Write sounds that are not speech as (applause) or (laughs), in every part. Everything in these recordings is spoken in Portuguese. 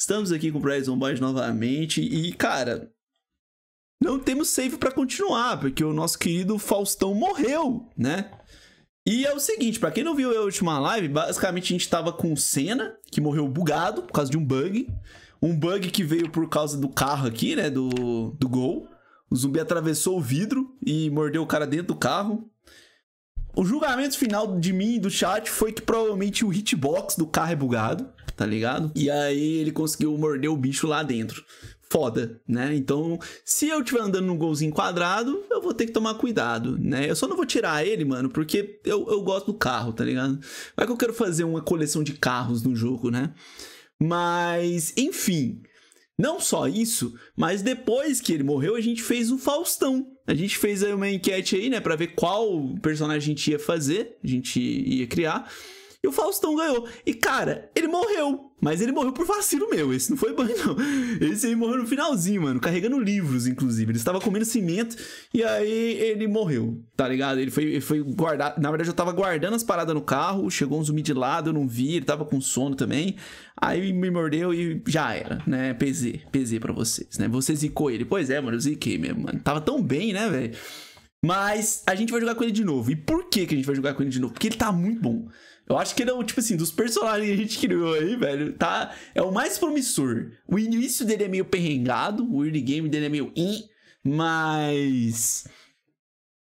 Estamos aqui com o Bryson Boys novamente e, cara, não temos save para continuar, porque o nosso querido Faustão morreu, né? E é o seguinte, para quem não viu a última live, basicamente a gente tava com o Senna, que morreu bugado por causa de um bug. Um bug que veio por causa do carro aqui, né, do, do Gol. O zumbi atravessou o vidro e mordeu o cara dentro do carro. O julgamento final de mim e do chat foi que provavelmente o hitbox do carro é bugado, tá ligado? E aí ele conseguiu morder o bicho lá dentro. Foda, né? Então, se eu estiver andando num golzinho quadrado, eu vou ter que tomar cuidado, né? Eu só não vou tirar ele, mano, porque eu, eu gosto do carro, tá ligado? Vai que eu quero fazer uma coleção de carros no jogo, né? Mas, enfim, não só isso, mas depois que ele morreu, a gente fez o Faustão. A gente fez aí uma enquete aí, né, para ver qual personagem a gente ia fazer, a gente ia criar. E o Faustão ganhou. E cara, ele morreu. Mas ele morreu por vacilo meu. Esse não foi banho, não. Esse aí morreu no finalzinho, mano. Carregando livros, inclusive. Ele estava comendo cimento e aí ele morreu, tá ligado? Ele foi, ele foi guardar. Na verdade, eu tava guardando as paradas no carro. Chegou um zumbi de lado, eu não vi. Ele tava com sono também. Aí me mordeu e já era, né? PZ. PZ pra vocês, né? Você zicou ele. Pois é, mano. Eu ziquei mesmo, mano. Tava tão bem, né, velho? Mas a gente vai jogar com ele de novo. E por que, que a gente vai jogar com ele de novo? Porque ele tá muito bom. Eu acho que ele é o, tipo assim, dos personagens que a gente criou aí, velho, tá? É o mais promissor. O início dele é meio perrengado, o early game dele é meio in, mas.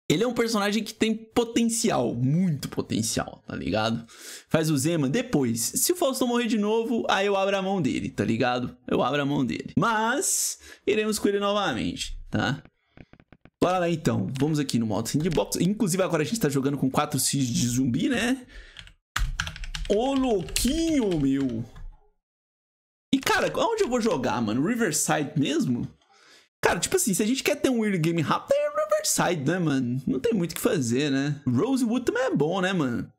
Ele é um personagem que tem potencial, muito potencial, tá ligado? Faz o Zema depois. Se o Faustão morrer de novo, aí eu abro a mão dele, tá ligado? Eu abro a mão dele. Mas, iremos com ele novamente, tá? Bora lá então, vamos aqui no modo sandbox. Inclusive agora a gente tá jogando com 4 Cs de zumbi, né? Ô, louquinho, meu. E, cara, onde eu vou jogar, mano? Riverside mesmo? Cara, tipo assim, se a gente quer ter um early game rápido, é Riverside, né, mano? Não tem muito o que fazer, né? Rosewood também é bom, né, mano?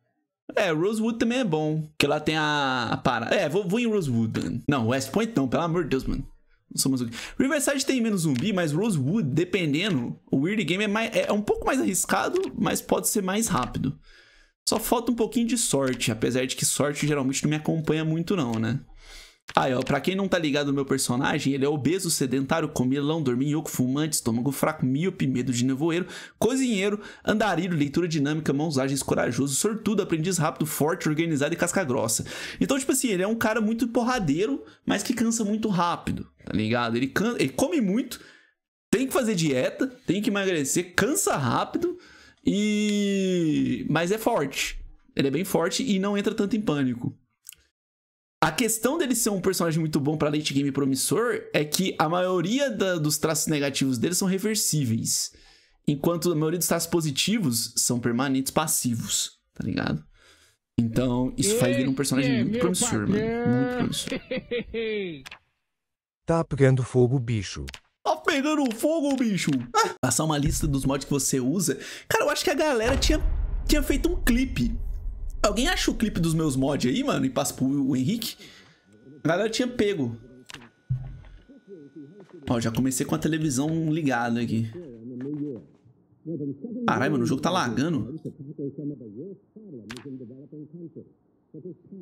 É, Rosewood também é bom. Porque lá tem a, a parada. É, vou, vou em Rosewood, mano. Não, West Point não, pelo amor de Deus, mano. Somos... Riverside tem menos zumbi, mas Rosewood, dependendo, o early game é, mais, é um pouco mais arriscado, mas pode ser mais rápido. Só falta um pouquinho de sorte, apesar de que sorte geralmente não me acompanha muito não, né? Aí, ó, pra quem não tá ligado no meu personagem, ele é obeso, sedentário, comilão, dorminhoco, fumante, estômago fraco, míope, medo de nevoeiro, cozinheiro, andarilho, leitura dinâmica, mãos ágeis, corajoso, sortudo, aprendiz rápido, forte, organizado e casca grossa. Então, tipo assim, ele é um cara muito porradeiro, mas que cansa muito rápido, tá ligado? Ele, can... ele come muito, tem que fazer dieta, tem que emagrecer, cansa rápido, e. Mas é forte. Ele é bem forte e não entra tanto em pânico. A questão dele ser um personagem muito bom para late game promissor é que a maioria da, dos traços negativos dele são reversíveis. Enquanto a maioria dos traços positivos são permanentes passivos, tá ligado? Então, isso faz ele um personagem muito promissor, mano. Muito promissor. Tá pegando fogo, bicho. Tá pegando fogo, bicho. Ah, passar uma lista dos mods que você usa. Cara, eu acho que a galera tinha, tinha feito um clipe. Alguém acha o clipe dos meus mods aí, mano, e passa pro Henrique? A galera tinha pego. Ó, já comecei com a televisão ligada aqui. Caralho, mano, o jogo tá lagando.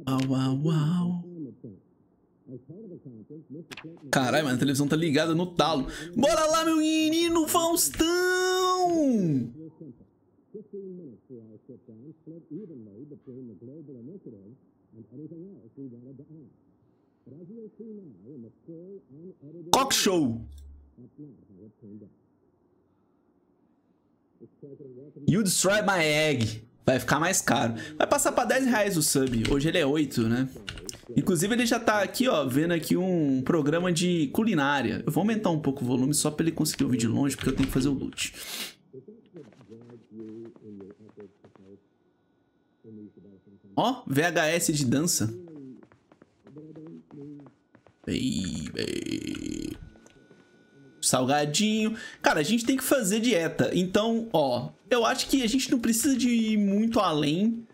Uau, uau, uau. Caralho, mano, a televisão tá ligada no talo. Bora lá, meu menino Faustão! Cock Show! You destroy my egg. Vai ficar mais caro. Vai passar pra 10 reais o sub. Hoje ele é 8, né? Inclusive ele já tá aqui, ó, vendo aqui um programa de culinária. Eu vou aumentar um pouco o volume só pra ele conseguir ouvir de longe, porque eu tenho que fazer o loot. Ó, VHS de dança. Baby. Salgadinho. Cara, a gente tem que fazer dieta. Então, ó, eu acho que a gente não precisa de ir muito além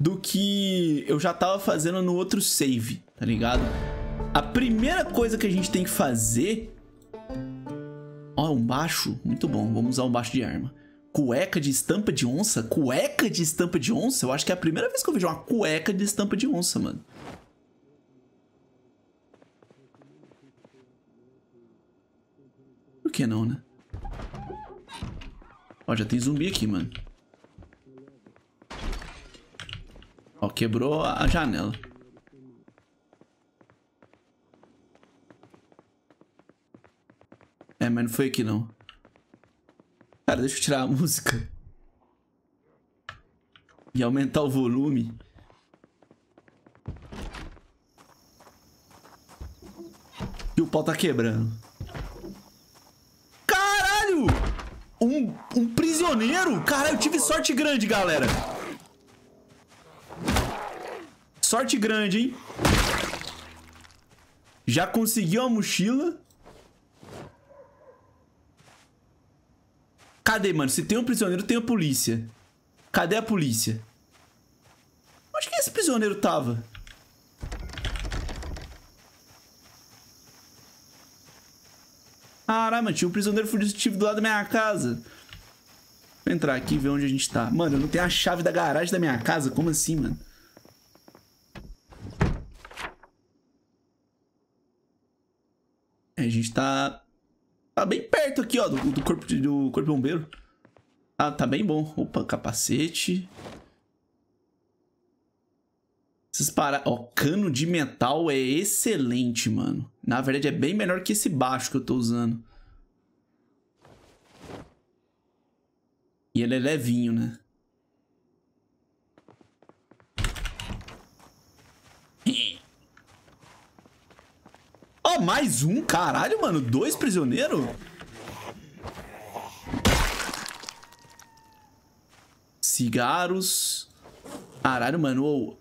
do que eu já tava fazendo no outro save, tá ligado? A primeira coisa que a gente tem que fazer... Ó, oh, um baixo. Muito bom, vamos usar um baixo de arma. Cueca de estampa de onça? Cueca de estampa de onça? Eu acho que é a primeira vez que eu vejo uma cueca de estampa de onça, mano. Por que não, né? Ó, já tem zumbi aqui, mano. Ó, quebrou a janela. É, mas não foi aqui, não. Cara, deixa eu tirar a música. E aumentar o volume. E o pau tá quebrando. Caralho! Um, um prisioneiro? Caralho, eu tive sorte grande, galera. Sorte grande, hein? Já conseguiu a mochila. Cadê, mano? Se tem um prisioneiro, tem a polícia. Cadê a polícia? Onde que esse prisioneiro tava? Mano, tinha um prisioneiro fugitivo do lado da minha casa. Vou entrar aqui e ver onde a gente tá. Mano, eu não tenho a chave da garagem da minha casa? Como assim, mano? A gente tá... Tá bem perto aqui, ó, do, do corpo, de, do corpo bombeiro. Ah, tá bem bom. Opa, capacete. Esses para... Ó, cano de metal é excelente, mano. Na verdade, é bem melhor que esse baixo que eu tô usando. E ele é levinho, né? Ó, oh, mais um? Caralho, mano. Dois prisioneiros? Cigarros. Caralho, mano. Oh,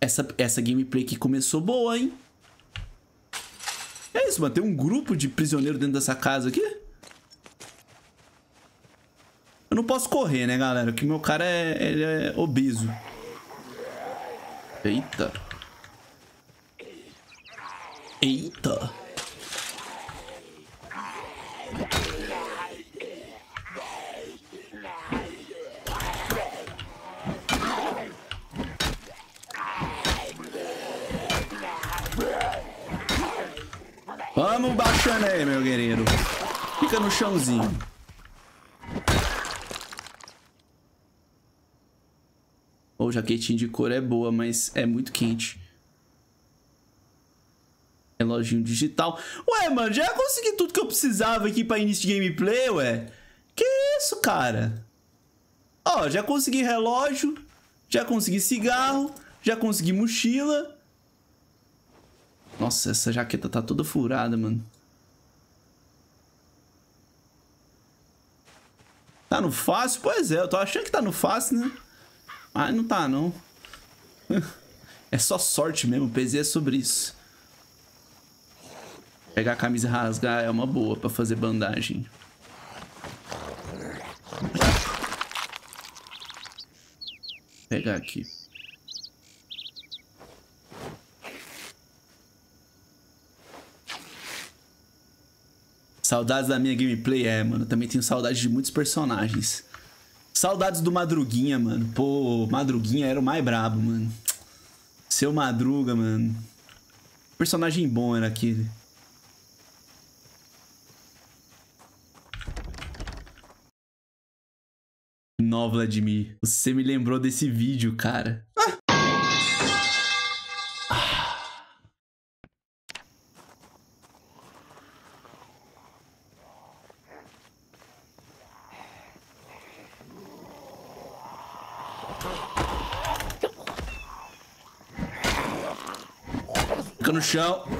essa, essa gameplay aqui começou boa, hein? É isso, mano. Tem um grupo de prisioneiros dentro dessa casa aqui. Eu não posso correr, né, galera? Porque meu cara é, ele é obeso. Eita. Eita. Vamos baixando aí, meu guerreiro. Fica no chãozinho. O jaquetinho de couro é boa, mas é muito quente. Reloginho digital. Ué, mano, já consegui tudo que eu precisava aqui pra início de gameplay, ué. Que isso, cara? Ó, já consegui relógio, já consegui cigarro, já consegui mochila. Nossa, essa jaqueta tá toda furada, mano. Tá no fácil? Pois é, eu tô achando que tá no fácil, né? Mas não tá, não. (laughs) é só sorte mesmo, o PZ é sobre isso. Pegar a camisa e rasgar é uma boa pra fazer bandagem. Vou pegar aqui. Saudades da minha gameplay, é, mano. Também tenho saudades de muitos personagens. Saudades do Madruguinha, mano. Pô, Madruguinha era o mais brabo, mano. Seu Madruga, mano. Personagem bom era aquele. Nova Vladimir. Você me lembrou desse vídeo, cara. Fica no chão.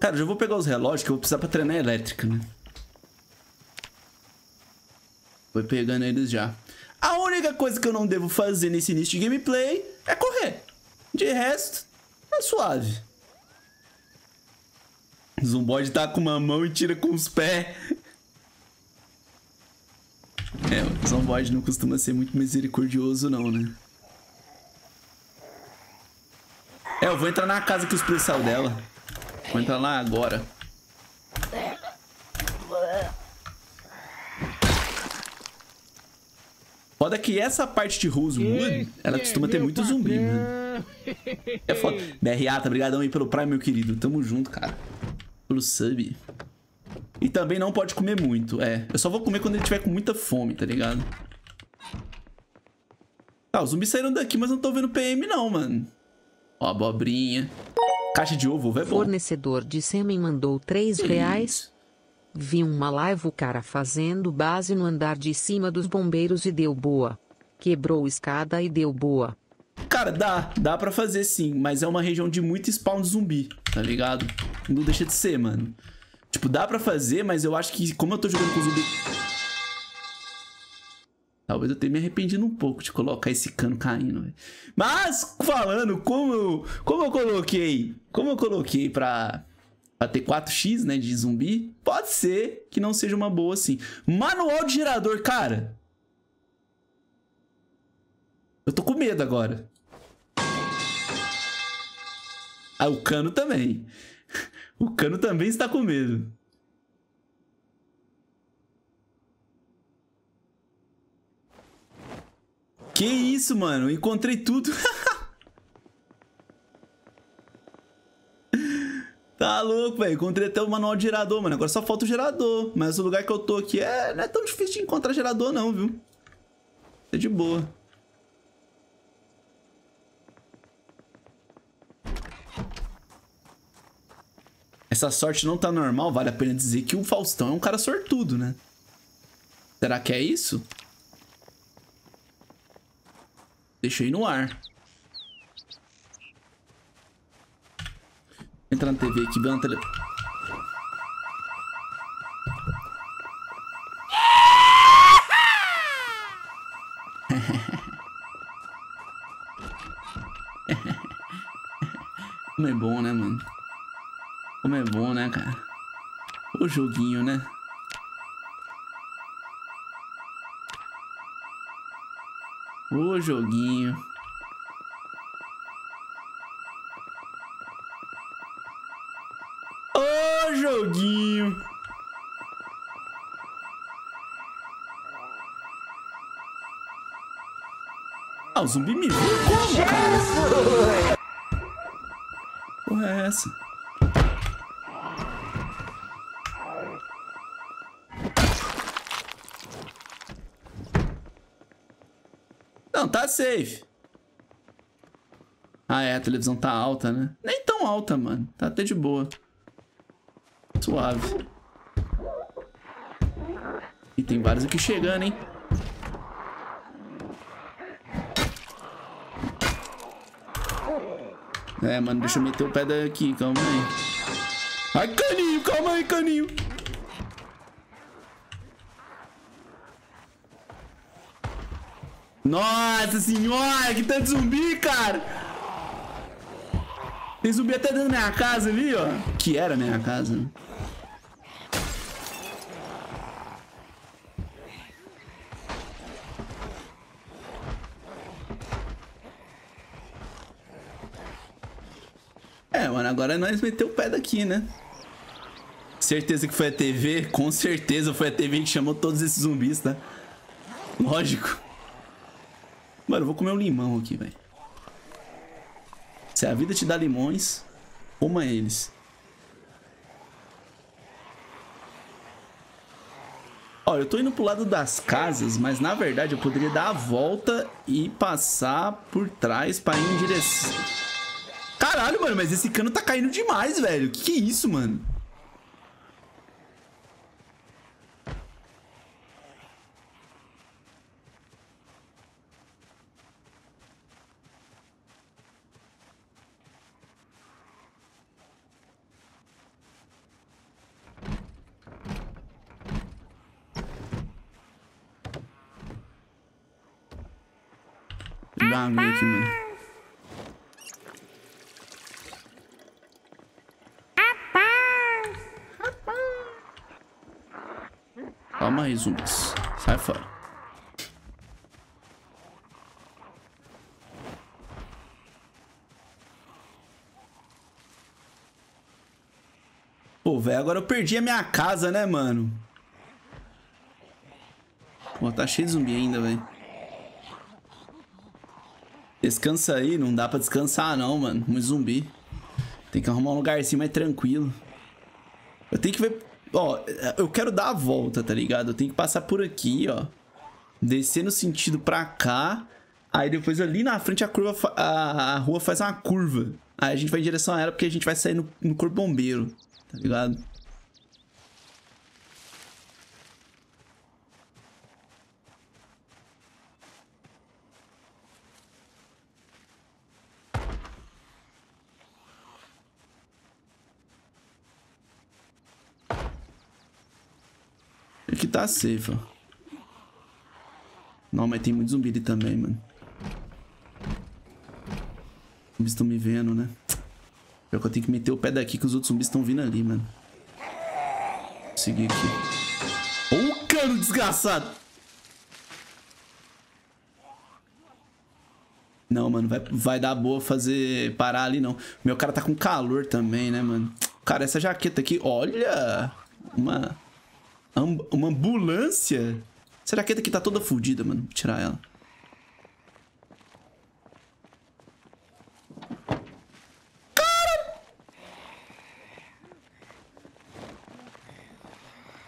Cara, já vou pegar os relógios que eu vou precisar pra treinar elétrica, né? Vou pegando eles já. A única coisa que eu não devo fazer nesse início de gameplay é correr. De resto, é suave. O Zumbode tá com uma mão e tira com os pés. É, o Zomboid não costuma ser muito misericordioso não, né? É, eu vou entrar na casa que os policial dela. Vou entrar lá agora. Foda que essa parte de Rosewood, ela costuma ter muito zumbi, mano. É foda. BRA, tá brigadão aí pelo Prime, meu querido. Tamo junto, cara. Pelo sub. E também não pode comer muito, é. Eu só vou comer quando ele tiver com muita fome, tá ligado? Ah, os zumbis saíram daqui, mas não tô vendo PM não, mano. Ó, abobrinha. Caixa de ovo, é bom. Fornecedor de sêmen mandou 3 Que reais. isso? Vi uma live o cara fazendo base no andar de cima dos bombeiros e deu boa. Quebrou escada e deu boa. Cara, dá. Dá pra fazer sim, mas é uma região de muito spawn de zumbi, tá ligado? Não deixa de ser, mano. Tipo, dá pra fazer, mas eu acho que como eu tô jogando com zumbi... Talvez eu tenha me arrependido um pouco de colocar esse cano caindo, velho. Mas, falando, como eu, como eu coloquei... Como eu coloquei pra, pra ter 4x, né, de zumbi, pode ser que não seja uma boa, assim. Manual de gerador, cara... Eu tô com medo agora. Ah, o cano também. (laughs) O cano também está com medo. Que isso, mano? Encontrei tudo. (laughs) tá louco, velho. Encontrei até o manual de gerador, mano. Agora só falta o gerador. Mas o lugar que eu tô aqui é... não é tão difícil de encontrar gerador, não, viu? É de boa. Essa sorte não tá normal, vale a pena dizer que o Faustão é um cara sortudo, né? Será que é isso? Ir no ar. Entrar na TV aqui, ver tele... (laughs) Como é bom, né, mano? Como é bom, né, cara? O joguinho, né? O joguinho. O joguinho. Ah, o zumbi me viu como, cara? Porra é essa? Safe. Ah, é, a televisão tá alta, né? Nem tão alta, mano. Tá até de boa. Suave. E tem vários aqui chegando, hein? É, mano, deixa eu meter o pé daqui, calma aí. Ai, caninho, calma aí, caninho. Nossa senhora, que tanto zumbi, cara! Tem zumbi até dentro da minha casa ali, ó. Que era minha casa. É, mano, agora nós meteu o pé daqui, né? Certeza que foi a TV, com certeza foi a TV que chamou todos esses zumbis, tá? Lógico. Mano, eu vou comer um limão aqui, velho. Se a vida te dá limões, coma eles. Ó, eu tô indo pro lado das casas, mas na verdade eu poderia dar a volta e passar por trás pra ir em direção... Caralho, mano, mas esse cano tá caindo demais, velho. Que que é isso, mano? Eu dar uma aguinha aqui, mano. Calma aí, zumbis. Sai fora. Pô, velho, agora eu perdi a minha casa, né, mano? Pô, tá cheio de zumbi ainda, velho. Descansa aí, não dá pra descansar não, mano. Muito zumbi. Tem que arrumar um lugarzinho mais tranquilo. Eu tenho que ver... Ó, eu quero dar a volta, tá ligado? Eu tenho que passar por aqui, ó. Descer no sentido pra cá. Aí depois ali na frente a curva... fa- A, a rua faz uma curva. Aí a gente vai em direção a ela porque a gente vai sair no, no corpo bombeiro. Tá ligado? Tá safe, ó. Não, mas tem muito zumbi ali também, mano. Os zumbis estão me vendo, né? Pior que eu tenho que meter o pé daqui que os outros zumbis estão vindo ali, mano. Vou seguir aqui. Ô, o cano desgraçado! Não, mano, vai, vai dar boa fazer parar ali, não. Meu cara tá com calor também, né, mano? Cara, essa jaqueta aqui, olha! Uma... Uma ambulância? Essa jaqueta aqui tá toda fodida, mano. Vou tirar ela.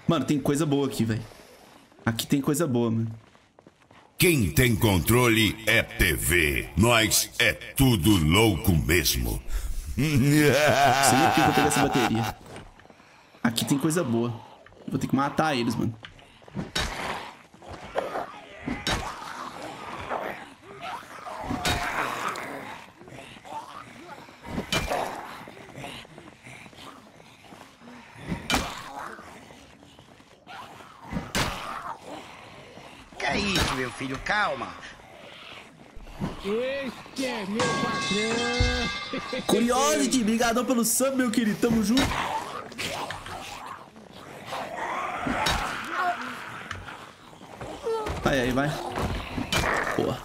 Mano, tem coisa boa aqui, velho. Aqui tem coisa boa, mano. Quem tem controle é TV. Nós é tudo louco mesmo. Sei por que eu peguei (laughs) essa bateria. Aqui tem coisa boa. Vou ter que matar eles, mano. Que é isso, meu filho? Calma. Este é meu patrão. Curiosity, brigadão pelo sub, meu querido. Tamo junto. Aí, aí, vai. Boa.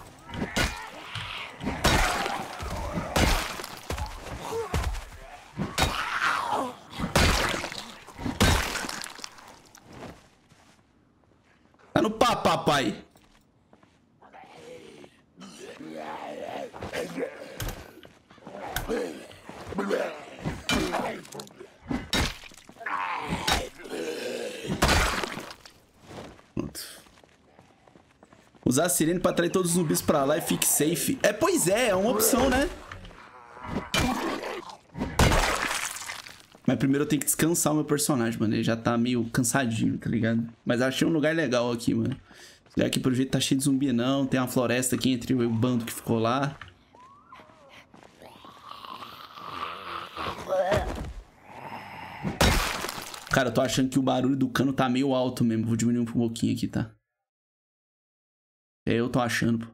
Tá no pá, papai. Pronto. Usar a sirene pra atrair todos os zumbis pra lá e fique safe. É, pois é, é uma opção, né? Mas primeiro eu tenho que descansar o meu personagem, mano. Ele já tá meio cansadinho, tá ligado? Mas achei um lugar legal aqui, mano. Esse lugar aqui, pelo jeito, tá cheio de zumbi, não. Tem uma floresta aqui entre o bando que ficou lá. Cara, eu tô achando que o barulho do cano tá meio alto mesmo. Vou diminuir um pouquinho aqui, tá? É, eu tô achando, pô.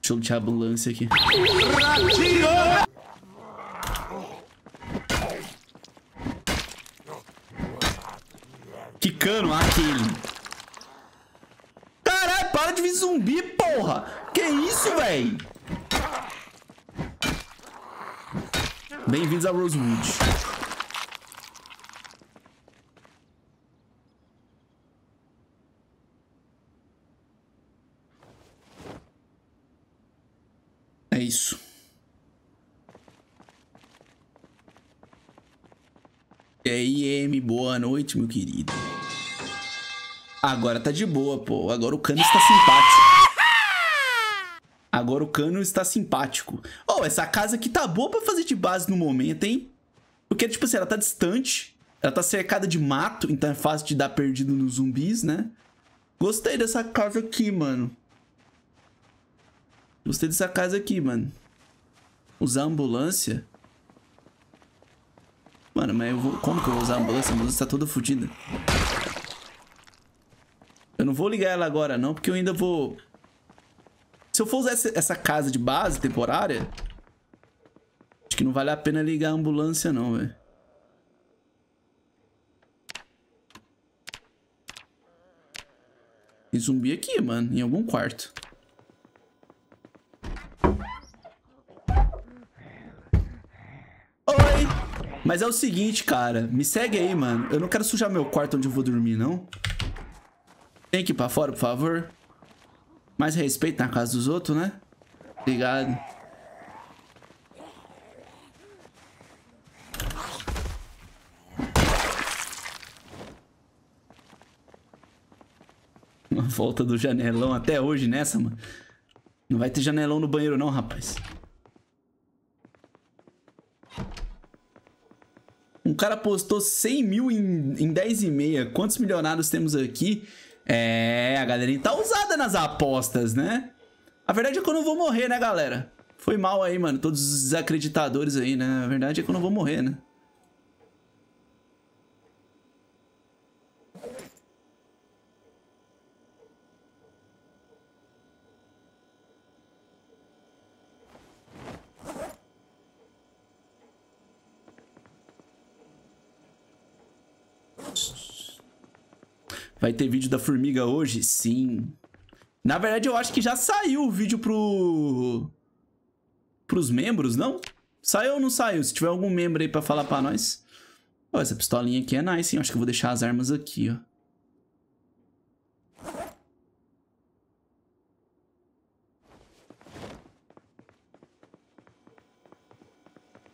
Deixa eu deixar a ambulância aqui. Que cano aquele? Caralho, para de vir zumbi, porra! Que isso, véi? Bem-vindos a Rosewood. Isso. E aí, M, boa noite, meu querido. Agora tá de boa, pô. Agora o cano está simpático. Agora o cano está simpático. Oh, essa casa aqui tá boa pra fazer de base no momento, hein? Porque, tipo assim, ela tá distante. Ela tá cercada de mato, então é fácil de dar perdido nos zumbis, né? Gostei dessa casa aqui, mano. Gostei dessa casa aqui, mano. Usar ambulância? Mano, mas eu vou... Como que eu vou usar a ambulância? A ambulância tá toda fodida. Eu não vou ligar ela agora, não, porque eu ainda vou... Se eu for usar essa casa de base temporária... Acho que não vale a pena ligar a ambulância, não, velho. Tem zumbi aqui, mano, em algum quarto. Mas é o seguinte, cara. Me segue aí, mano. Eu não quero sujar meu quarto onde eu vou dormir, não. Tem que ir pra fora, por favor. Mais respeito na casa dos outros, né? Obrigado. Uma volta do janelão até hoje nessa, mano. Não vai ter janelão no banheiro não, rapaz. Um cara postou 100 mil em, em 10 e meia. Quantos milionários temos aqui? É, a galerinha tá usada nas apostas, né? A verdade é que eu não vou morrer, né, galera? Foi mal aí, mano. Todos os desacreditadores aí, né? A verdade é que eu não vou morrer, né? Vai ter vídeo da formiga hoje? Sim. Na verdade, eu acho que já saiu o vídeo pro... Pros membros, não? Saiu ou não saiu? Se tiver algum membro aí pra falar pra nós. Ó, essa pistolinha aqui é nice, hein? Acho que eu vou deixar as armas aqui, ó.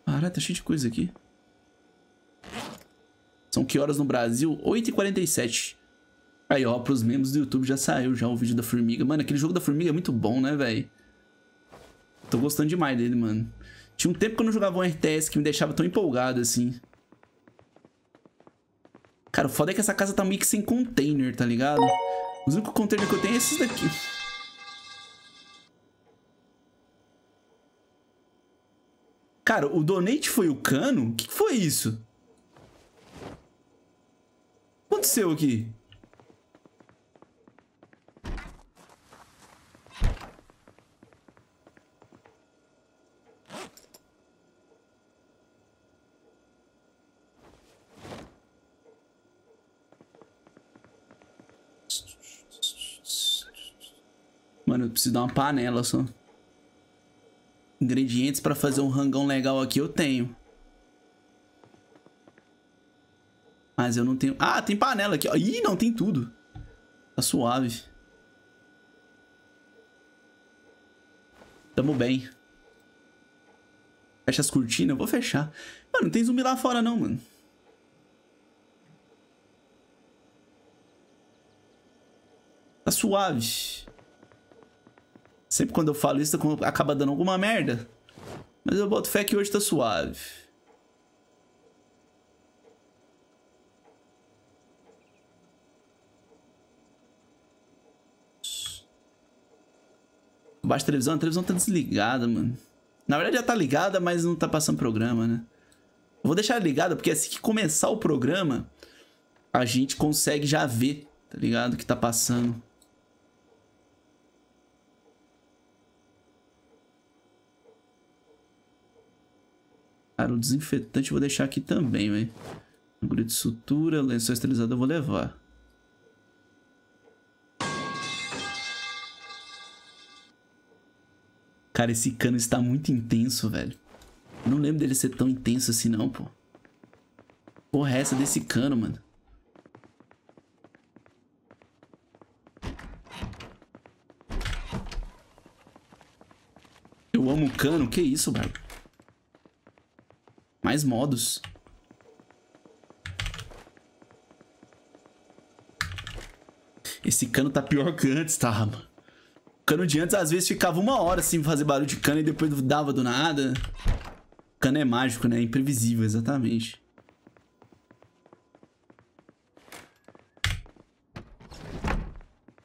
Cara, tá cheio de coisa aqui. São que horas no Brasil? 8h47. Aí, ó, pros membros do YouTube já saiu já o vídeo da formiga. Mano, aquele jogo da formiga é muito bom, né, velho? Tô gostando demais dele, mano. Tinha um tempo que eu não jogava um RTS que me deixava tão empolgado, assim. Cara, o foda é que essa casa tá meio que sem container, tá ligado? Os únicos container que eu tenho é esses daqui. Cara, o donate foi o cano? O que, foi isso? O que aconteceu aqui? Mano, eu preciso dar uma panela só. Ingredientes pra fazer um rangão legal aqui eu tenho. Mas eu não tenho... Ah, tem panela aqui. Ih, não, tem tudo. Tá suave. Tamo bem. Fecha as cortinas. Eu vou fechar. Mano, não tem zumbi lá fora não, mano. Tá suave. Sempre quando eu falo isso, acaba dando alguma merda. Mas eu boto fé que hoje tá suave. Baixa a televisão, a televisão tá desligada, mano. Na verdade já tá ligada, mas não tá passando programa, né? Vou deixar ligada porque assim que começar o programa, a gente consegue já ver, tá ligado? O que tá passando. Cara, o desinfetante eu vou deixar aqui também, velho. Agulha de sutura, lençol esterilizado eu vou levar. Cara, esse cano está muito intenso, velho. não lembro dele ser tão intenso assim não, pô. Porra, é essa desse cano, mano? Eu amo cano, que isso, velho? Mais modos. Esse cano tá pior que antes, tá, mano? O cano de antes, às vezes, ficava uma hora sem fazer barulho de cano e depois dava do nada. O cano é mágico, né? Imprevisível, exatamente.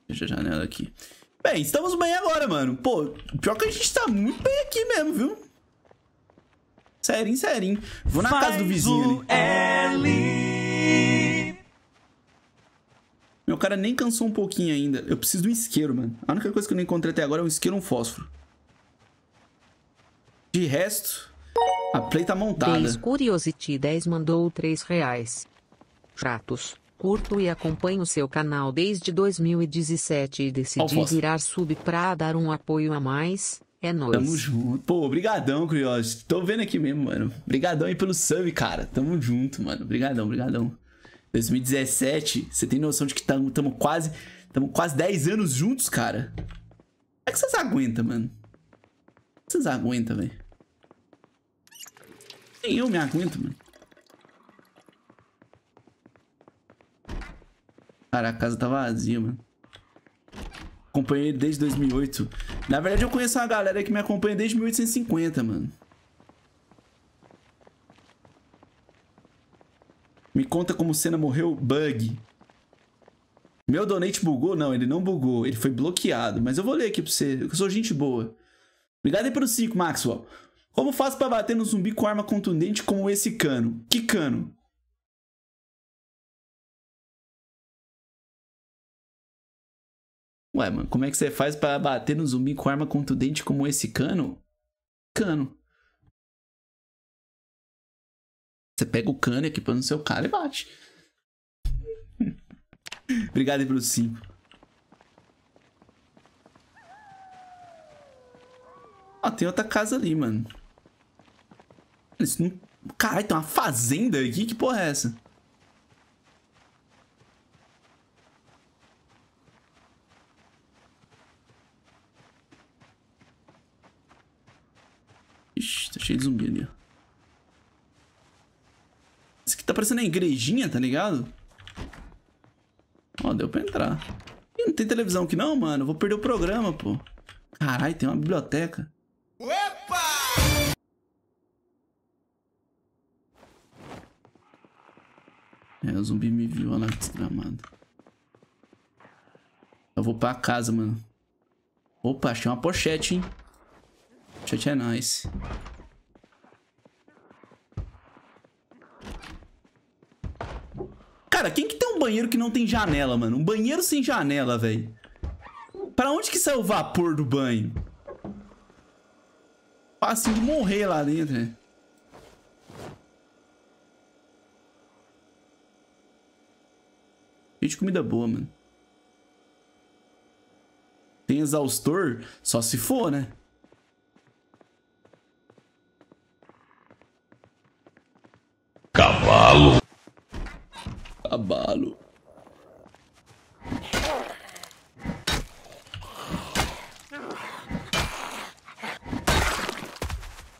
Fecha a janela aqui. Bem, estamos bem agora, mano. Pô, pior que a gente tá muito bem aqui mesmo, viu? Serinho, serinho. Vou na Faz casa do vizinho ali. Meu cara nem cansou um pouquinho ainda. Eu preciso de um isqueiro, mano. A única coisa que eu não encontrei até agora é um isqueiro e um fósforo. De resto, a play tá montada. 10 Curiosity 10 mandou 3 reais. Tratos. Curto e acompanho seu canal desde 2017 e decidi virar sub pra dar um apoio a mais. É Tamo nóis. junto. Pô, obrigadão, Curiosity. Tô vendo aqui mesmo, mano. Obrigadão aí pelo sub, cara. Tamo junto, mano. Obrigadão, obrigadão. 2017, você tem noção de que tamo, tamo quase... Tamo quase 10 anos juntos, cara? Como é que vocês aguentam, mano? É vocês aguentam, velho? Nem eu me aguento, mano. Cara, a casa tá vazia, mano. Acompanhei desde 2008. Na verdade, eu conheço uma galera que me acompanha desde 1850, mano. Me conta como Senna morreu, bug. Meu donate bugou? Não, ele não bugou. Ele foi bloqueado. Mas eu vou ler aqui pra você. Eu sou gente boa. Obrigado aí pelo 5, Maxwell. Como faço pra bater no zumbi com arma contundente como esse cano? Que cano? Ué, mano, como é que você faz pra bater no zumbi com arma contundente como esse cano? Cano. Você pega o cano e equipa no seu cara e bate. (laughs) Obrigado aí pelo 5. Ó, tem outra casa ali, mano. Isso não... Caralho, tem uma fazenda aqui? Que porra é essa? Ixi, tá cheio de zumbi ali, ó. Isso aqui tá parecendo uma igrejinha, tá ligado? Ó, deu pra entrar. Ih, não tem televisão aqui não, mano. Eu Vou perder o programa, pô. Caralho, tem uma biblioteca. É, o zumbi me viu, olha lá desgramado. Eu vou pra casa, mano. Opa, achei uma pochete, hein? Pochete é nice. Cara, quem que tem um banheiro que não tem janela, mano? Um banheiro sem janela, velho. Pra onde que sai o vapor do banho? Fácil de morrer lá dentro, né? De comida boa, mano. Tem exaustor? Só se for, né? Cavalo. Cavalo.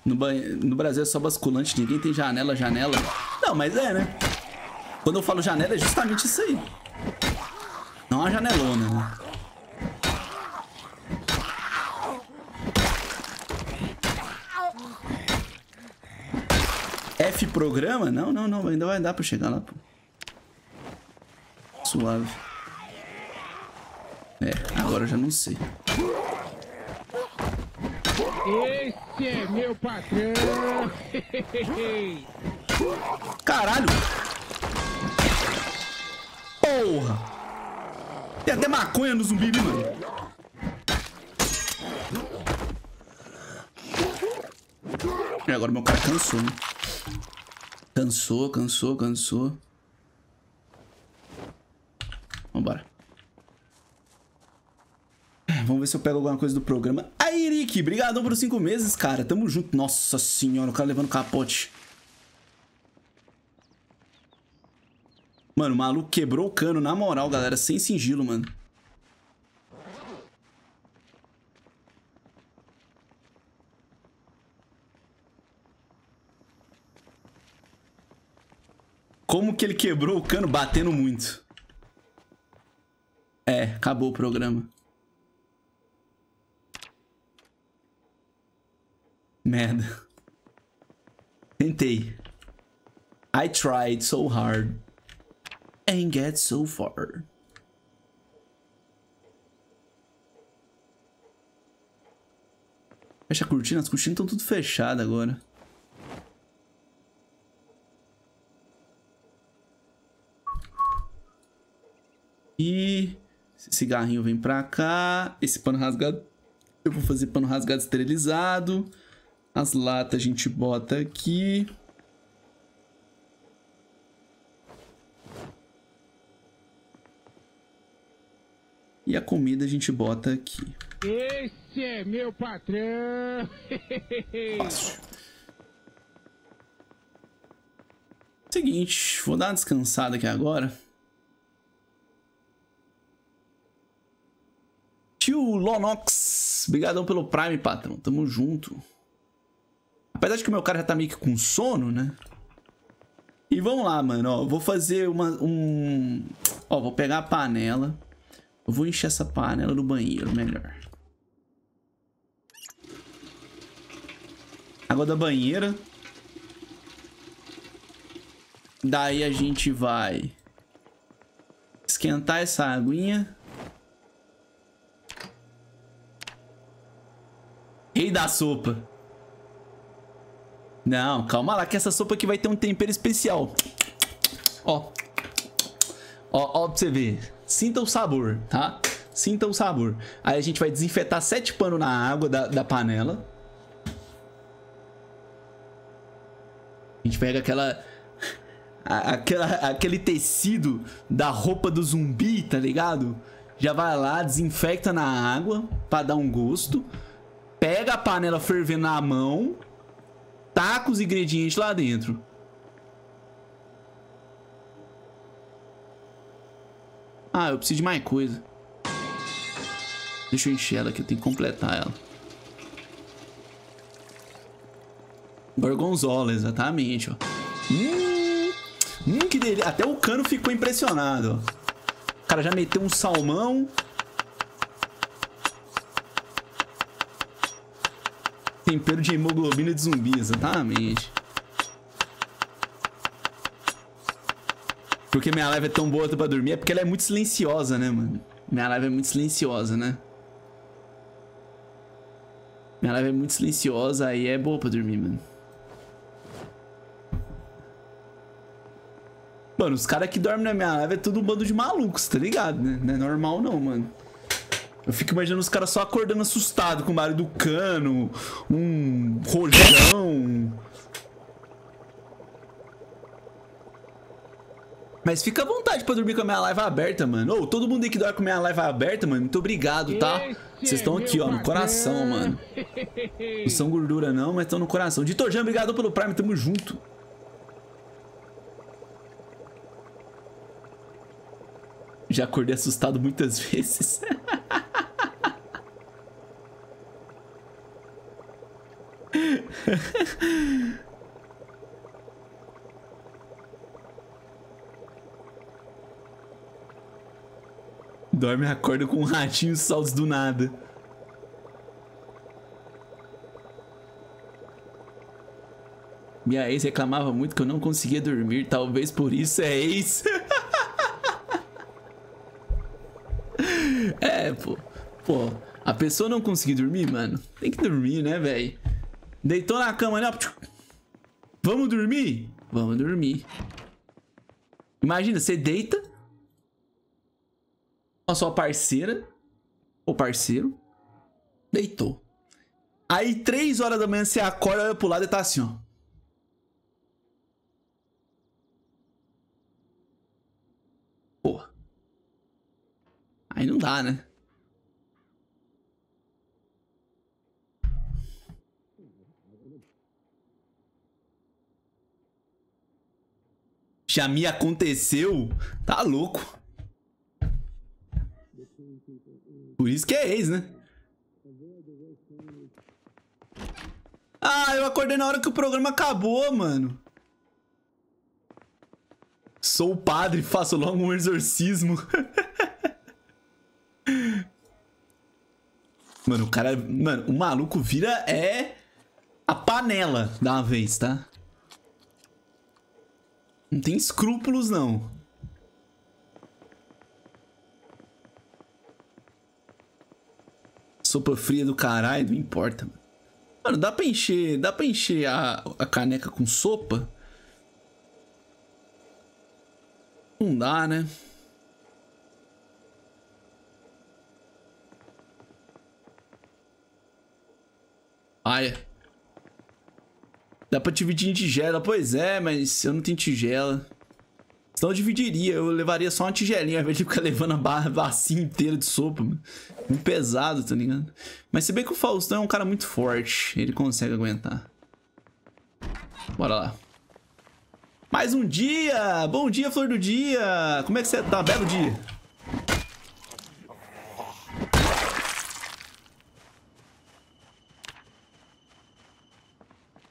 No, no Brasil é só basculante, ninguém tem janela, janela. Não, mas é, né? Quando eu falo janela é justamente isso aí. Não a janelona, né? F programa? Não, não, não. Ainda vai dar pra chegar lá, pô. Suave. É, agora eu já não sei. Esse é meu patrão. (laughs) Caralho! Porra! Tem até maconha no zumbi ali, mano. E agora meu cara cansou, né? Cansou, cansou, cansou. Vambora. Vamos ver se eu pego alguma coisa do programa. Aí, Rick, brigadão por cinco meses, cara. Tamo junto. Nossa senhora, o cara levando capote. Mano, o maluco quebrou o cano, na moral, galera. Sem sigilo, mano. Como que ele quebrou o cano batendo muito? É, acabou o programa. Merda. Tentei. I tried so hard. And get so far. Fecha a cortina, as cortinas estão tudo fechadas agora. E esse cigarrinho vem pra cá. Esse pano rasgado. Eu vou fazer pano rasgado esterilizado. As latas a gente bota aqui. E a comida a gente bota aqui. Esse é meu patrão. (laughs) Fácil. Seguinte, vou dar uma descansada aqui agora. Tio Lonox, obrigadão pelo Prime, patrão. Tamo junto. Apesar de que o meu cara já tá meio que com sono, né? E vamos lá, mano, ó. Vou fazer uma, um... Ó, vou pegar a panela. Eu vou encher essa panela no banheiro, melhor. Água da banheira. Daí a gente vai esquentar essa aguinha. Rei da sopa. Não, calma lá que essa sopa aqui vai ter um tempero especial. Ó. Ó, ó pra você ver. Sinta o sabor, tá? Sinta o sabor. Aí a gente vai desinfetar sete panos na água da, da panela. A gente pega aquela, a- aquela. Aquele tecido da roupa do zumbi, tá ligado? Já vai lá, desinfecta na água pra dar um gosto. Pega a panela fervendo na mão. Taca os ingredientes lá dentro. Ah, eu preciso de mais coisa. Deixa eu encher ela aqui, eu tenho que completar ela. Gorgonzola, exatamente, ó. Hum, hum que delícia. Até o cano ficou impressionado, ó. O cara já meteu um salmão. Tempero de hemoglobina de zumbi, exatamente. Porque minha live é tão boa pra dormir é porque ela é muito silenciosa, né, mano? Minha live é muito silenciosa, né? Minha live é muito silenciosa, aí é boa pra dormir, mano. Mano, os caras que dormem na minha live é tudo um bando de malucos, tá ligado, né? Não é normal não, mano. Eu fico imaginando os caras só acordando assustado com o barulho do cano, um rojão. Mas fica à vontade pra dormir com a minha live aberta, mano. Ô, todo mundo aí que dorme com a minha live aberta, mano, muito obrigado, tá? Vocês estão aqui, ó, no coração, mano. Não são gordura não, mas estão no coração. Ditor Jean, obrigado pelo Prime, tamo junto. Já acordei assustado muitas (laughs) vezes. (laughs) Dorme e acorda com um ratinho saltos do nada. Minha ex reclamava muito que eu não conseguia dormir, talvez por isso é ex. (laughs) é, pô. Pô, a pessoa não conseguir dormir, mano, tem que dormir, né, velho? Deitou na cama, né? Vamos dormir? Vamos dormir. Imagina, você deita a sua parceira ou parceiro, deitou. Aí, três horas da manhã, você acorda, olha pro lado e tá assim, ó. Porra. Aí não dá, né? Já me aconteceu? Tá louco. Por isso que é ex, né? Ah, eu acordei na hora que o programa acabou, mano. Sou o padre, faço logo um exorcismo. (laughs) mano, o cara. Mano, o maluco vira é. A panela da vez, tá? Não tem escrúpulos, não. Sopa fria do caralho, não importa. Mano, dá pra encher, dá pra encher a, a caneca com sopa? Não dá, né? Ai. Dá pra dividir em tigela. Pois é, mas eu não tenho tigela. Senão eu dividiria, eu levaria só uma tigelinha ao invés de ficar levando a ba- bacia inteira de sopa, mano. Muito pesado, tá ligado? Mas se bem que o Faustão é um cara muito forte, ele consegue aguentar. Bora lá. Mais um dia! Bom dia, flor do dia! Como é que você tá? Belo dia!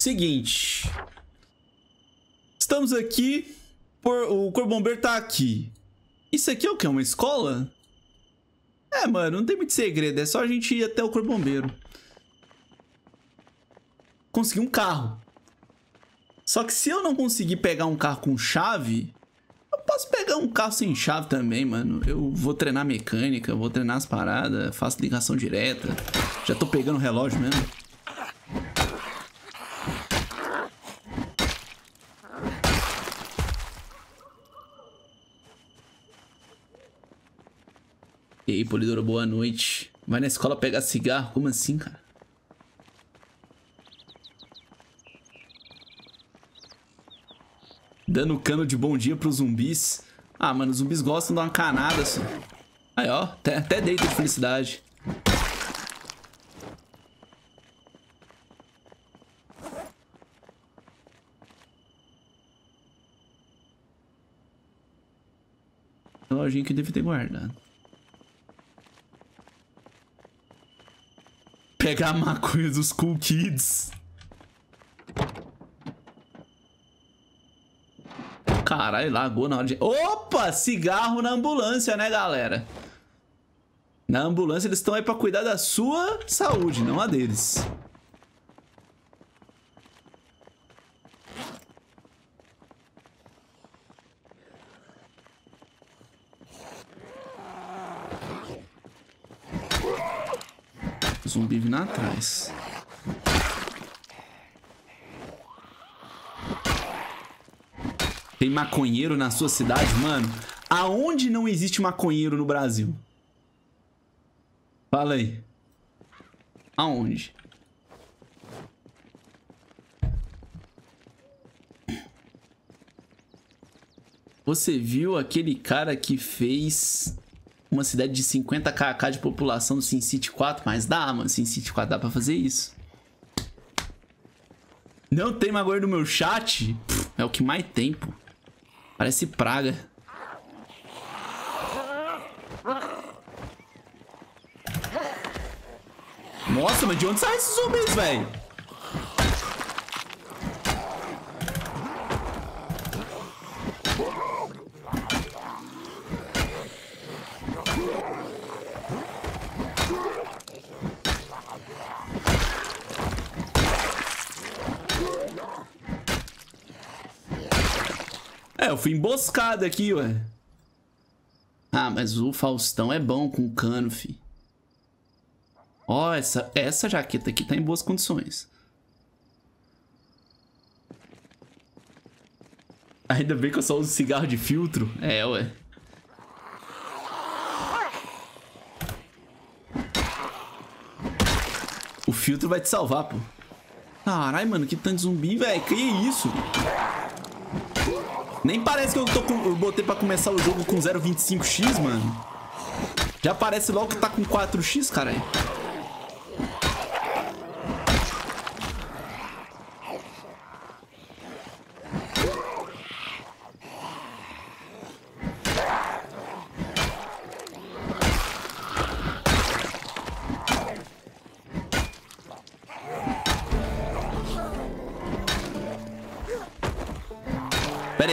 Seguinte. Estamos aqui. Por, o Corpo Bombeiro tá aqui. Isso aqui é o que? Uma escola? É, mano, não tem muito segredo. É só a gente ir até o Corpo Bombeiro. Conseguir um carro. Só que se eu não conseguir pegar um carro com chave, eu posso pegar um carro sem chave também, mano. Eu vou treinar mecânica, vou treinar as paradas, faço ligação direta. Já tô pegando o relógio mesmo. E aí, Polidoro, boa noite. Vai na escola pegar cigarro? Como assim, cara? Dando cano de bom dia pros zumbis. Ah, mano, os zumbis gostam de uma canada assim. Aí, ó, até, até deita de felicidade. Lojinha que devia ter guardado. Pegar a maconha dos cool kids. Caralho, lagou na hora de. Opa! Cigarro na ambulância, né, galera? Na ambulância eles estão aí pra cuidar da sua saúde, não a deles. Zumbi vindo atrás. Tem maconheiro na sua cidade, mano? Aonde não existe maconheiro no Brasil? Fala aí. Aonde? Você viu aquele cara que fez uma cidade de 50 kk de população no SimCity 4? Mas dá, mano. SimCity 4 dá pra fazer isso. Não tem maconheiro no meu chat? Pff, é o que mais tem, pô. Parece praga. Nossa, mas de onde saem esses zumbis, velho? Eu fui emboscado aqui, ué. Ah, mas o Faustão é bom com cano, fi. Ó, essa, essa jaqueta aqui tá em boas condições. Ainda bem que eu só uso cigarro de filtro. É, ué. O filtro vai te salvar, pô. Caralho, mano, que tanto de zumbi, velho. Que isso? Nem parece que eu, tô com, eu botei pra começar o jogo com 0.25x, mano. Já parece logo que tá com 4x, caralho.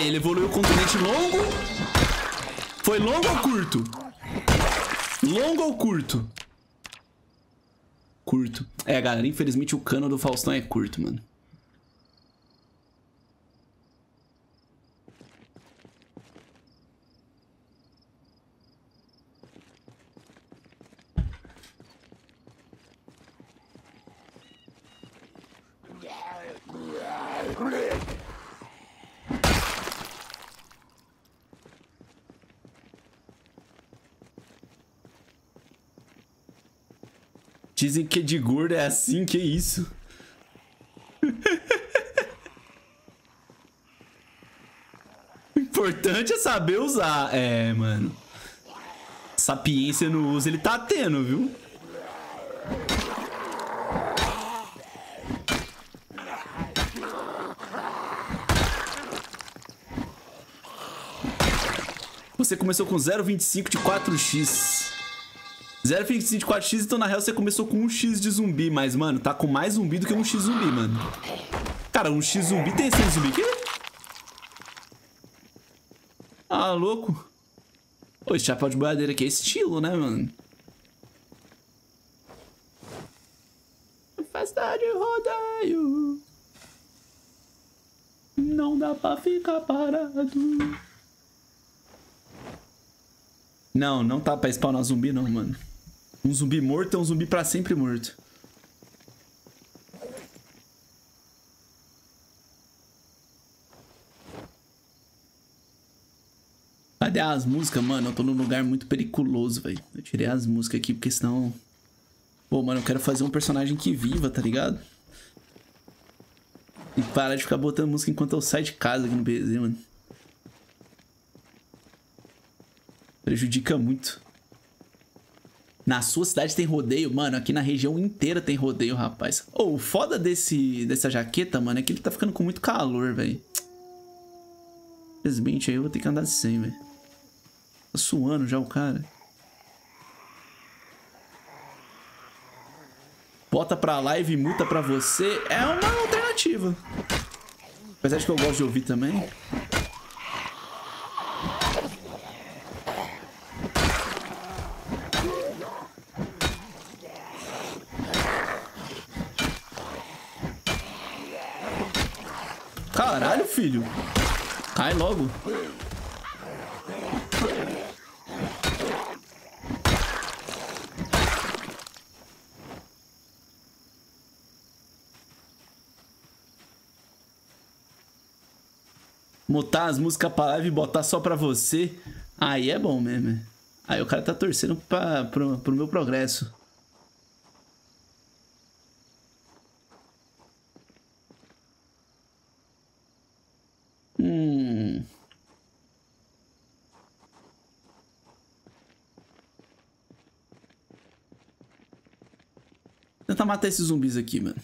Ele evoluiu com continente longo? Foi longo ou curto? Longo ou curto? Curto. É, galera, infelizmente o cano do Faustão é curto, mano. Dizem que de gordo é assim, que isso? (laughs) importante é saber usar. É, mano. Sapiência no uso ele tá tendo, viu? Você começou com 0,25 de 4x. 0,25 de 4x, então na real você começou com 1x de zumbi. Mas, mano, tá com mais zumbi do que 1x zumbi, mano. Cara, 1x zumbi tem 100 zumbi aqui? Ah, louco. Pô, esse chapéu de boiadeira aqui é estilo, né, mano? Festa de rodeio. Não dá pra ficar parado. Não, não tá pra spawnar zumbi não, mano. Um zumbi morto é um zumbi pra sempre morto. Cadê as músicas, mano? Eu tô num lugar muito periculoso, velho. Eu tirei as músicas aqui porque senão... Pô, mano, eu quero fazer um personagem que viva, tá ligado? E parar de ficar botando música enquanto eu saio de casa aqui no BZ, mano. Prejudica muito. Na sua cidade tem rodeio? Mano, aqui na região inteira tem rodeio, rapaz. Oh, o foda desse, dessa jaqueta, mano, é que ele tá ficando com muito calor, velho. Infelizmente aí eu vou ter que andar sem, velho. Tá suando já o cara. Bota pra live e multa pra você. É uma alternativa. Apesar de que eu gosto de ouvir também. Caralho, filho. Cai logo. Mutar as músicas pra live e botar só pra você. Aí é bom mesmo. é. Aí o cara tá torcendo pra, pro, pro meu progresso. Tentar matar esses zumbis aqui, mano.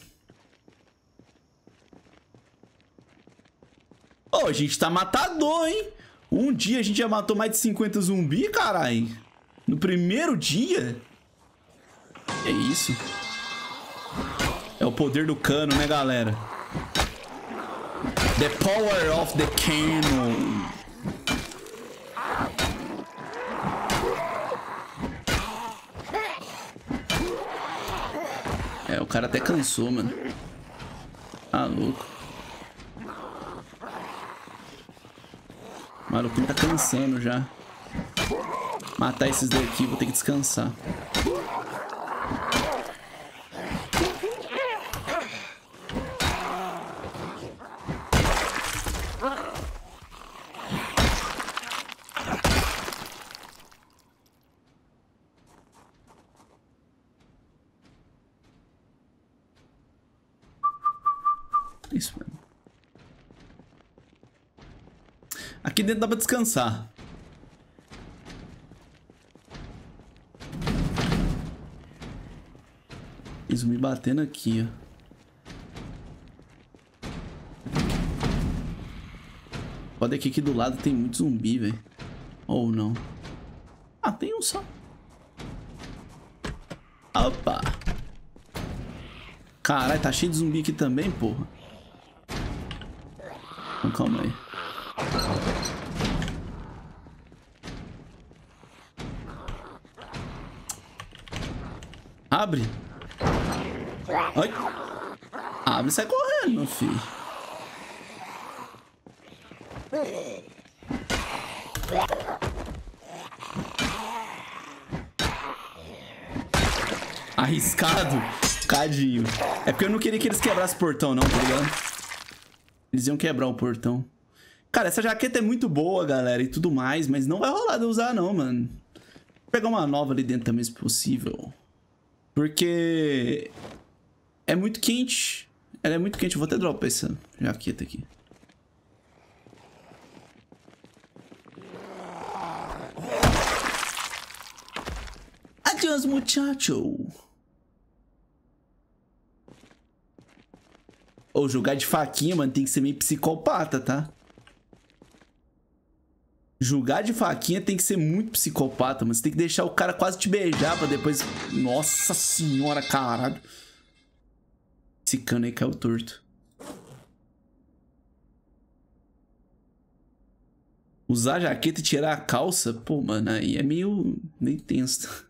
Ô, a gente tá matador, hein? Um dia a gente já matou mais de 50 zumbi, carai. No primeiro dia? É isso. É o poder do cano, né, galera? The power of the cannon. Cara até cansou, mano. Tá louco. O maluquinho tá cansando já. Matar esses daqui, vou ter que descansar. Isso mesmo. Aqui dentro dá pra descansar. Isso me batendo aqui, ó. Pode aqui que do lado tem muito zumbi, velho. Ou não. Ah, tem um só. Opa. Caralho, tá cheio de zumbi aqui também, porra. Então, calma aí. Abre. Ai. Abre e sai correndo, meu filho. Arriscado. Cadinho. É porque eu não queria que eles quebrassem o portão, não, tá ligado? Eles iam quebrar o portão. Cara, essa jaqueta é muito boa, galera, e tudo mais, mas não vai rolar de usar, não, mano. Vou pegar uma nova ali dentro também, se possível. Porque é muito quente. Ela é muito quente. Eu vou até dropar essa jaqueta aqui. Adiós, muchacho. Ou jogar de faquinha, mano, tem que ser meio psicopata, tá? Jogar de faquinha tem que ser muito psicopata, mas tem que deixar o cara quase te beijar pra depois. Nossa senhora, caralho. Esse cano aí caiu torto. Usar a jaqueta e tirar a calça, pô, mano, aí é meio, meio tenso.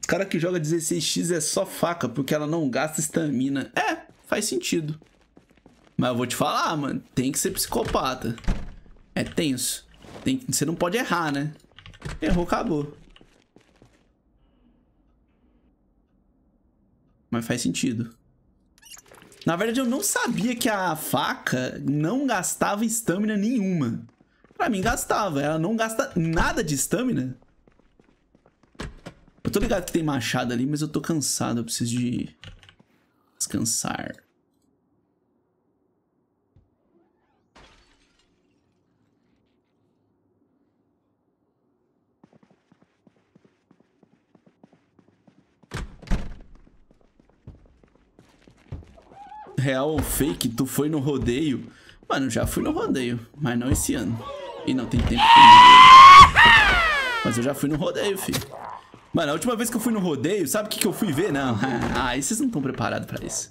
Os cara que joga 16x é só faca, porque ela não gasta estamina. É, faz sentido. Mas eu vou te falar, mano, tem que ser psicopata. É tenso. Tem, você não pode errar, né? Errou, acabou. Mas faz sentido. Na verdade, eu não sabia que a faca não gastava estamina nenhuma. Pra mim, gastava. Ela não gasta nada de estamina. Eu tô ligado que tem machado ali, mas eu tô cansado. Eu preciso de descansar. Real ou fake, tu foi no rodeio? Mano, já fui no rodeio, mas não esse ano. E não tem tempo Mas eu já fui no rodeio, filho. Mano, a última vez que eu fui no rodeio, sabe o que, que eu fui ver? Não, (laughs) ah, vocês não estão preparados pra isso.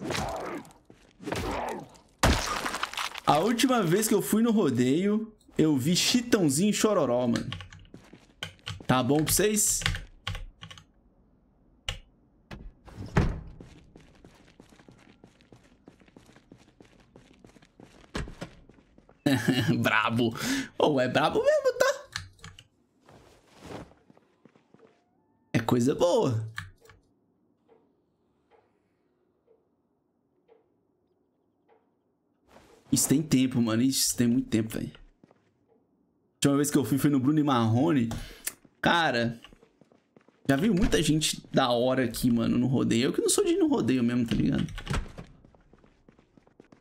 A última vez que eu fui no rodeio, eu vi Chitãozinho Chororó, mano. Tá bom pra vocês? (laughs) brabo. Ou oh, é brabo mesmo, tá? É coisa boa. Isso tem tempo, mano. Isso tem muito tempo, velho. A última vez que eu fui foi no Bruno e Marrone. Cara, já veio muita gente da hora aqui, mano, no rodeio. Eu que não sou de ir no rodeio mesmo, tá ligado?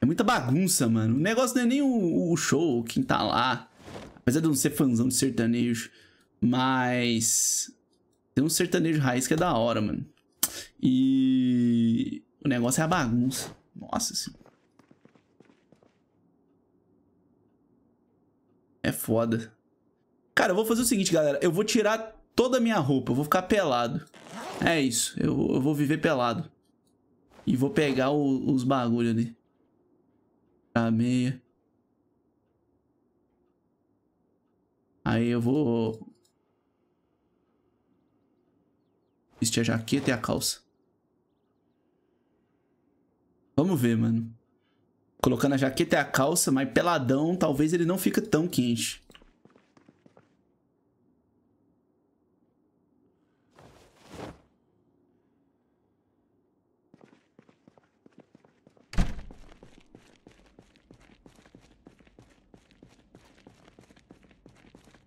É muita bagunça, mano. O negócio não é nem o, o show, quem tá lá. Apesar de eu não ser fãzão de sertanejo. Mas... Tem um sertanejo raiz que é da hora, mano. E... O negócio é a bagunça. Nossa senhora. É foda. Cara, eu vou fazer o seguinte, galera. Eu vou tirar toda a minha roupa. Eu vou ficar pelado. É isso. Eu, eu vou viver pelado. E vou pegar o, os bagulho ali a meia. Aí eu vou vestir a jaqueta e a calça. Vamos ver, mano. Colocando a jaqueta e a calça, mas peladão, talvez ele não fica tão quente.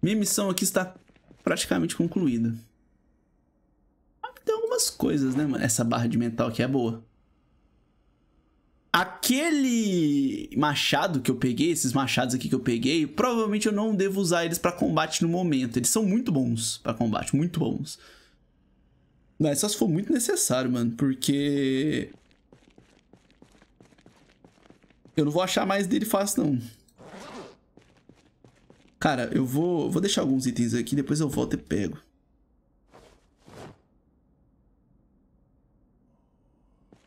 Minha missão aqui está praticamente concluída. Algumas coisas, né, mano? Essa barra de mental aqui é boa. Aquele machado que eu peguei, esses machados aqui que eu peguei, provavelmente eu não devo usar eles para combate no momento. Eles são muito bons para combate, muito bons. Mas só se for muito necessário, mano, porque... Eu não vou achar mais dele fácil, não. Cara, eu vou, vou deixar alguns itens aqui, depois eu volto e pego.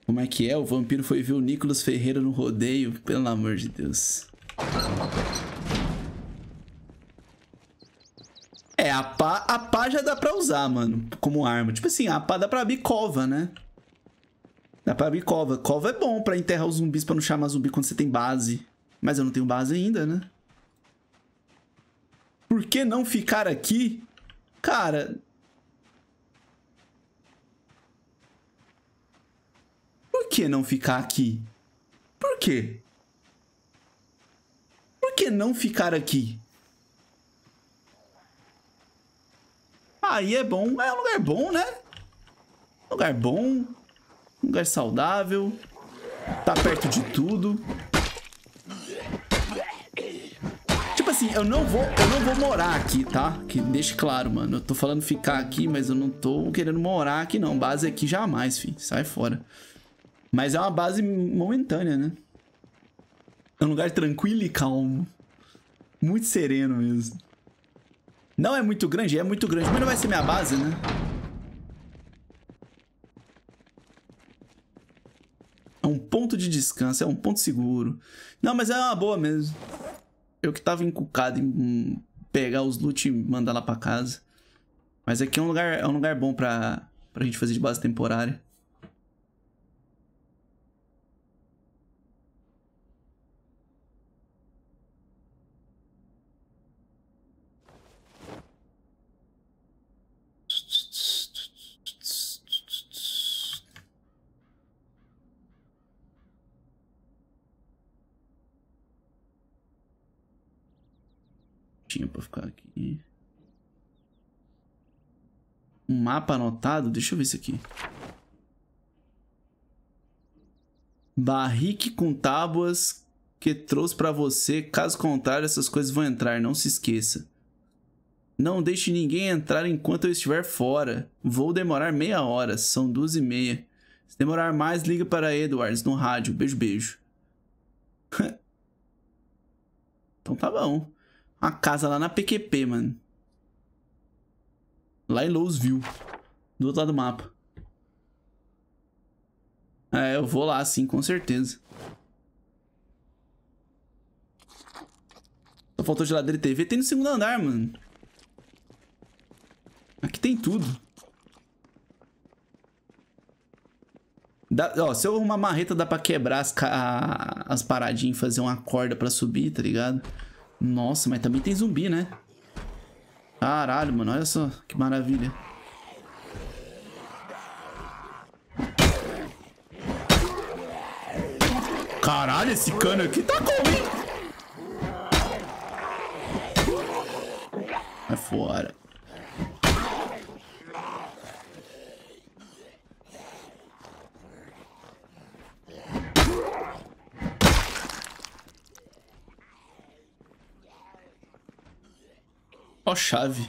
Como é que é? O vampiro foi ver o Nicolas Ferreira no rodeio, pelo amor de Deus. É, a pá, a pá já dá pra usar, mano, como arma. Tipo assim, a pá dá pra abrir cova, né? Dá pra abrir cova. Cova é bom pra enterrar os zumbis pra não chamar zumbi quando você tem base. Mas eu não tenho base ainda, né? Por que não ficar aqui? Cara... Por que não ficar aqui? Por quê? Por que não ficar aqui? Aí é bom. É um lugar bom, né? Lugar bom. Lugar saudável. Tá perto de tudo. Tipo assim, eu não vou, eu não vou morar aqui, tá? Que deixe claro, mano. Eu tô falando ficar aqui, mas eu não tô querendo morar aqui não. Base aqui jamais, filho. Sai fora. Mas é uma base momentânea, né? É um lugar tranquilo e calmo. Muito sereno mesmo. Não é muito grande? É muito grande, mas não vai ser minha base, né? É um ponto de descanso, é um ponto seguro. Não, mas é uma boa mesmo. Eu que tava encucado em pegar os loot e mandar lá pra casa. Mas aqui é um lugar, é um lugar bom pra, pra gente fazer de base temporária. Pra ficar aqui. Um mapa anotado? Deixa eu ver isso aqui. Barrique com tábuas que trouxe pra você. Caso contrário, essas coisas vão entrar. Não se esqueça. Não deixe ninguém entrar enquanto eu estiver fora. Vou demorar meia hora. São duas e meia. Se demorar mais, liga para Edwards no rádio. Beijo, beijo. (laughs) então tá bom. Uma casa lá na PQP, mano. Lá em Louisville. Do outro lado do mapa. É, eu vou lá sim, com certeza. Só faltou geladeira e TV. Tem no segundo andar, mano. Aqui tem tudo. Dá, ó, se eu arrumar marreta, dá pra quebrar as, as paradinhas e fazer uma corda pra subir, tá ligado? Nossa, mas também tem zumbi, né? Caralho, mano. Olha só que maravilha. Caralho, esse cano aqui tá como, hein? É fora. Ó, chave.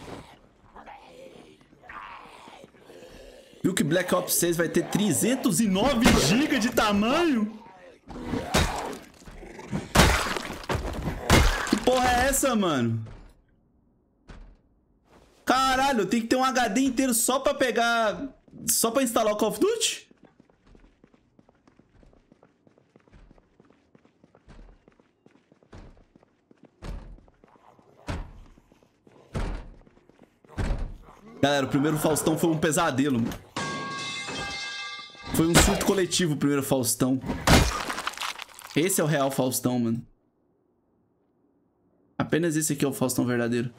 Viu que Black Ops 6 vai ter 309 GB de tamanho? Que porra é essa, mano? Caralho, tenho que ter um HD inteiro só pra pegar... Só pra instalar o Call of Duty? Galera, o primeiro Faustão foi um pesadelo. Foi um surto coletivo o primeiro Faustão. Esse é o real Faustão, mano. Apenas esse aqui é o Faustão verdadeiro.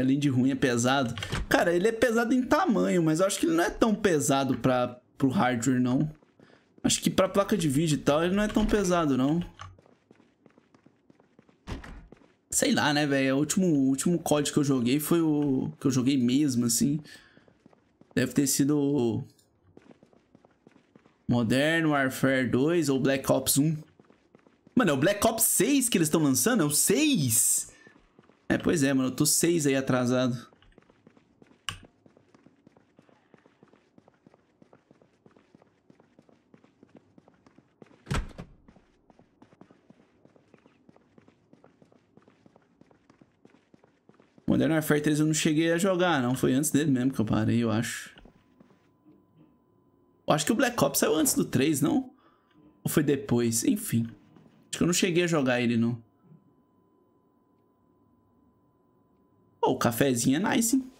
Além de ruim, é pesado. Cara, ele é pesado em tamanho, mas eu acho que ele não é tão pesado pra, pro hardware, não. Acho que pra placa de vídeo e tal, ele não é tão pesado, não. Sei lá, né, velho? O último, último código que eu joguei foi o... Que eu joguei mesmo, assim. Deve ter sido... Modern Warfare 2 ou Black Ops 1. Mano, é o Black Ops 6 que eles estão lançando? É o 6? É, pois é, mano. Eu tô seis aí atrasado. Modern Warfare 3 eu não cheguei a jogar, não. Foi antes dele mesmo que eu parei, eu acho. Eu acho que o Black Ops saiu antes do 3, não? Ou foi depois? Enfim. Acho que eu não cheguei a jogar ele, não. Oh, o cafezinho é nice, hein?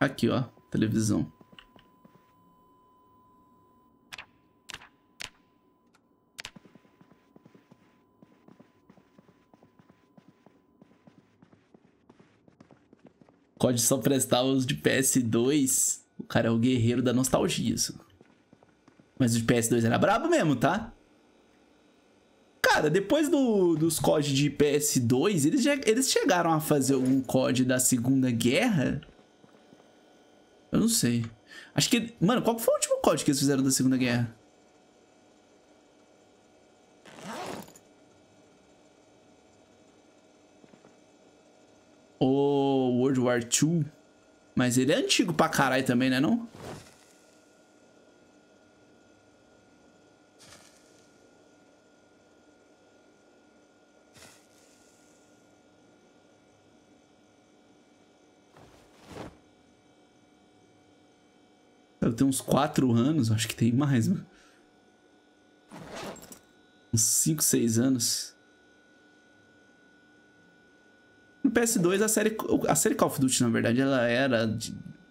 Aqui, ó. Televisão. COD só prestava os de PS2. O cara é o guerreiro da nostalgia. Isso. Mas o de PS2 era brabo mesmo, tá? Cara, depois do, dos COD de PS2, eles, já, eles chegaram a fazer um COD da Segunda Guerra? Eu não sei. Acho que... Mano, qual foi o último COD que eles fizeram da Segunda Guerra? O World War II. Mas ele é antigo pra caralho também, né não? Deve ter uns 4 anos, acho que tem mais, mano. Uns 5, 6 anos. No PS2, a série, a série Call of Duty, na verdade, ela era da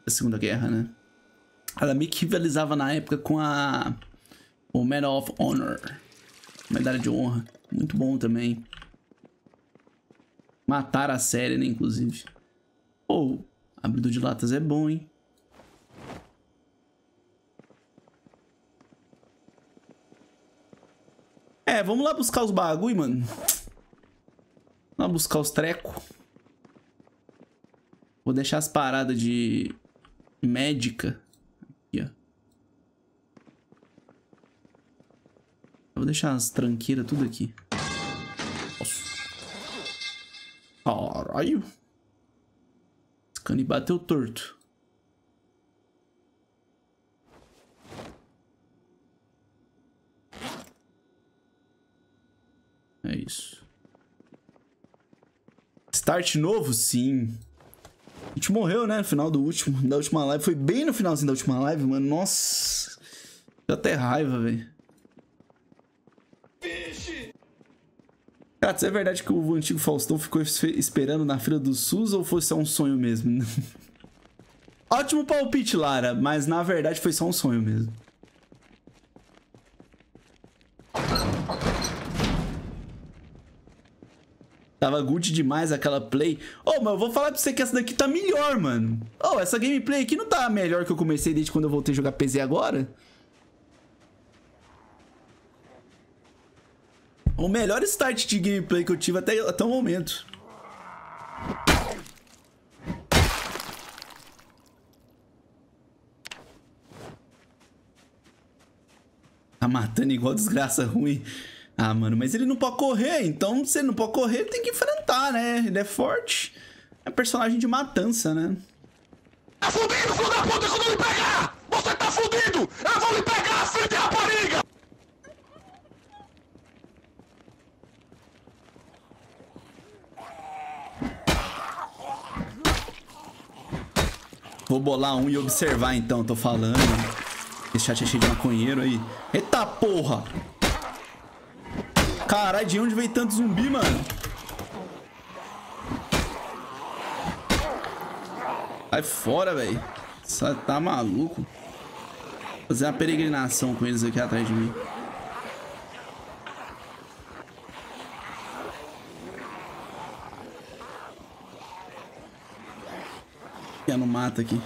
Segunda Guerra, né? Ela meio que rivalizava na época com a... O Medal of Honor. Medalha de honra. Muito bom também. Mataram a série, né, inclusive. Pô, abridor de latas é bom, hein? É, vamos lá buscar os bagulho, mano. Vamos lá buscar os treco. Vou deixar as paradas de médica aqui, ó. Vou deixar as tranqueiras tudo aqui. Caralho. Esse cano bateu torto. É isso. Start novo? Sim. A gente morreu, né? No final do último, da última live. Foi bem no finalzinho da última live, mano. Nossa. Deu até raiva, velho. Cara, é verdade que o antigo Faustão ficou esperando na fila do SUS ou foi só um sonho mesmo? (laughs) Ótimo palpite, Lara, mas na verdade foi só um sonho mesmo. Tava good demais aquela play. Ô, oh, mas eu vou falar pra você que essa daqui tá melhor, mano. Ô, oh, essa gameplay aqui não tá melhor que eu comecei desde quando eu voltei a jogar PZ agora? O melhor start de gameplay que eu tive até, até o momento. Tá matando igual desgraça ruim. Ah, mano, mas ele não pode correr, então se ele não pode correr, tem que enfrentar, né? Ele é forte. É personagem de matança, né? Tá fudido, filho da puta, quando lhe pegar! Você tá fudido! Eu vou lhe pegar, filho de rapariga! Vou bolar um e observar então, tô falando. Esse chat é cheio de maconheiro aí. Eita porra! Caralho, de onde veio tanto zumbi, mano? Sai fora, velho. Você tá maluco? Vou fazer uma peregrinação com eles aqui atrás de mim. Já não mata aqui.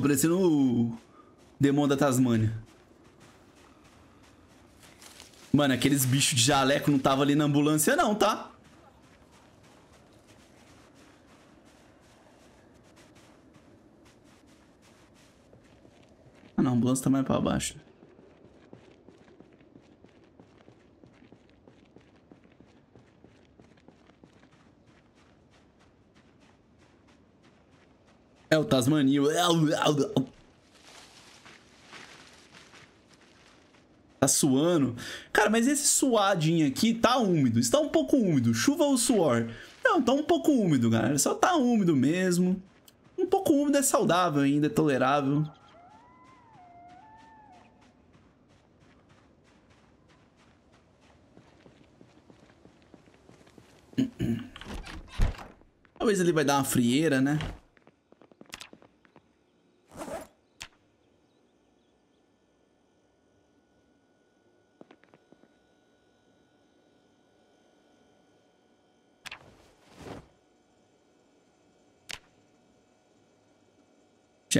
Parecendo o demônio da Tasmânia. Mano, aqueles bichos de jaleco não tava ali na ambulância não, tá? Ah não, a ambulância tá mais pra baixo. Tasmania. Tá suando. Cara, mas esse suadinho aqui tá úmido. Está um pouco úmido. Chuva ou suor? Não, tá um pouco úmido, galera. Só tá úmido mesmo. Um pouco úmido é saudável ainda, é tolerável. Talvez ele vai dar uma frieira, né?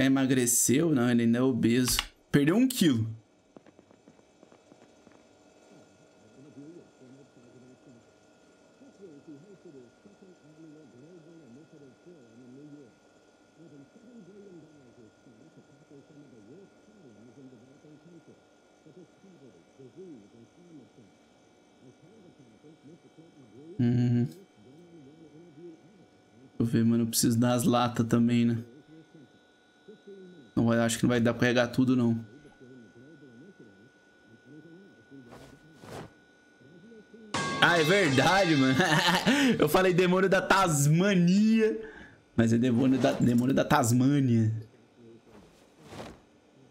Já emagreceu? Não, ele ainda é obeso. Perdeu um quilo. Uhum. Deixa eu ver, mano. Eu preciso das latas também, né? Acho que não vai dar pra pegar tudo, não. Ah, é verdade, mano. (laughs) Eu falei demônio da Tasmania. Mas é demônio da, demônio da Tasmânia.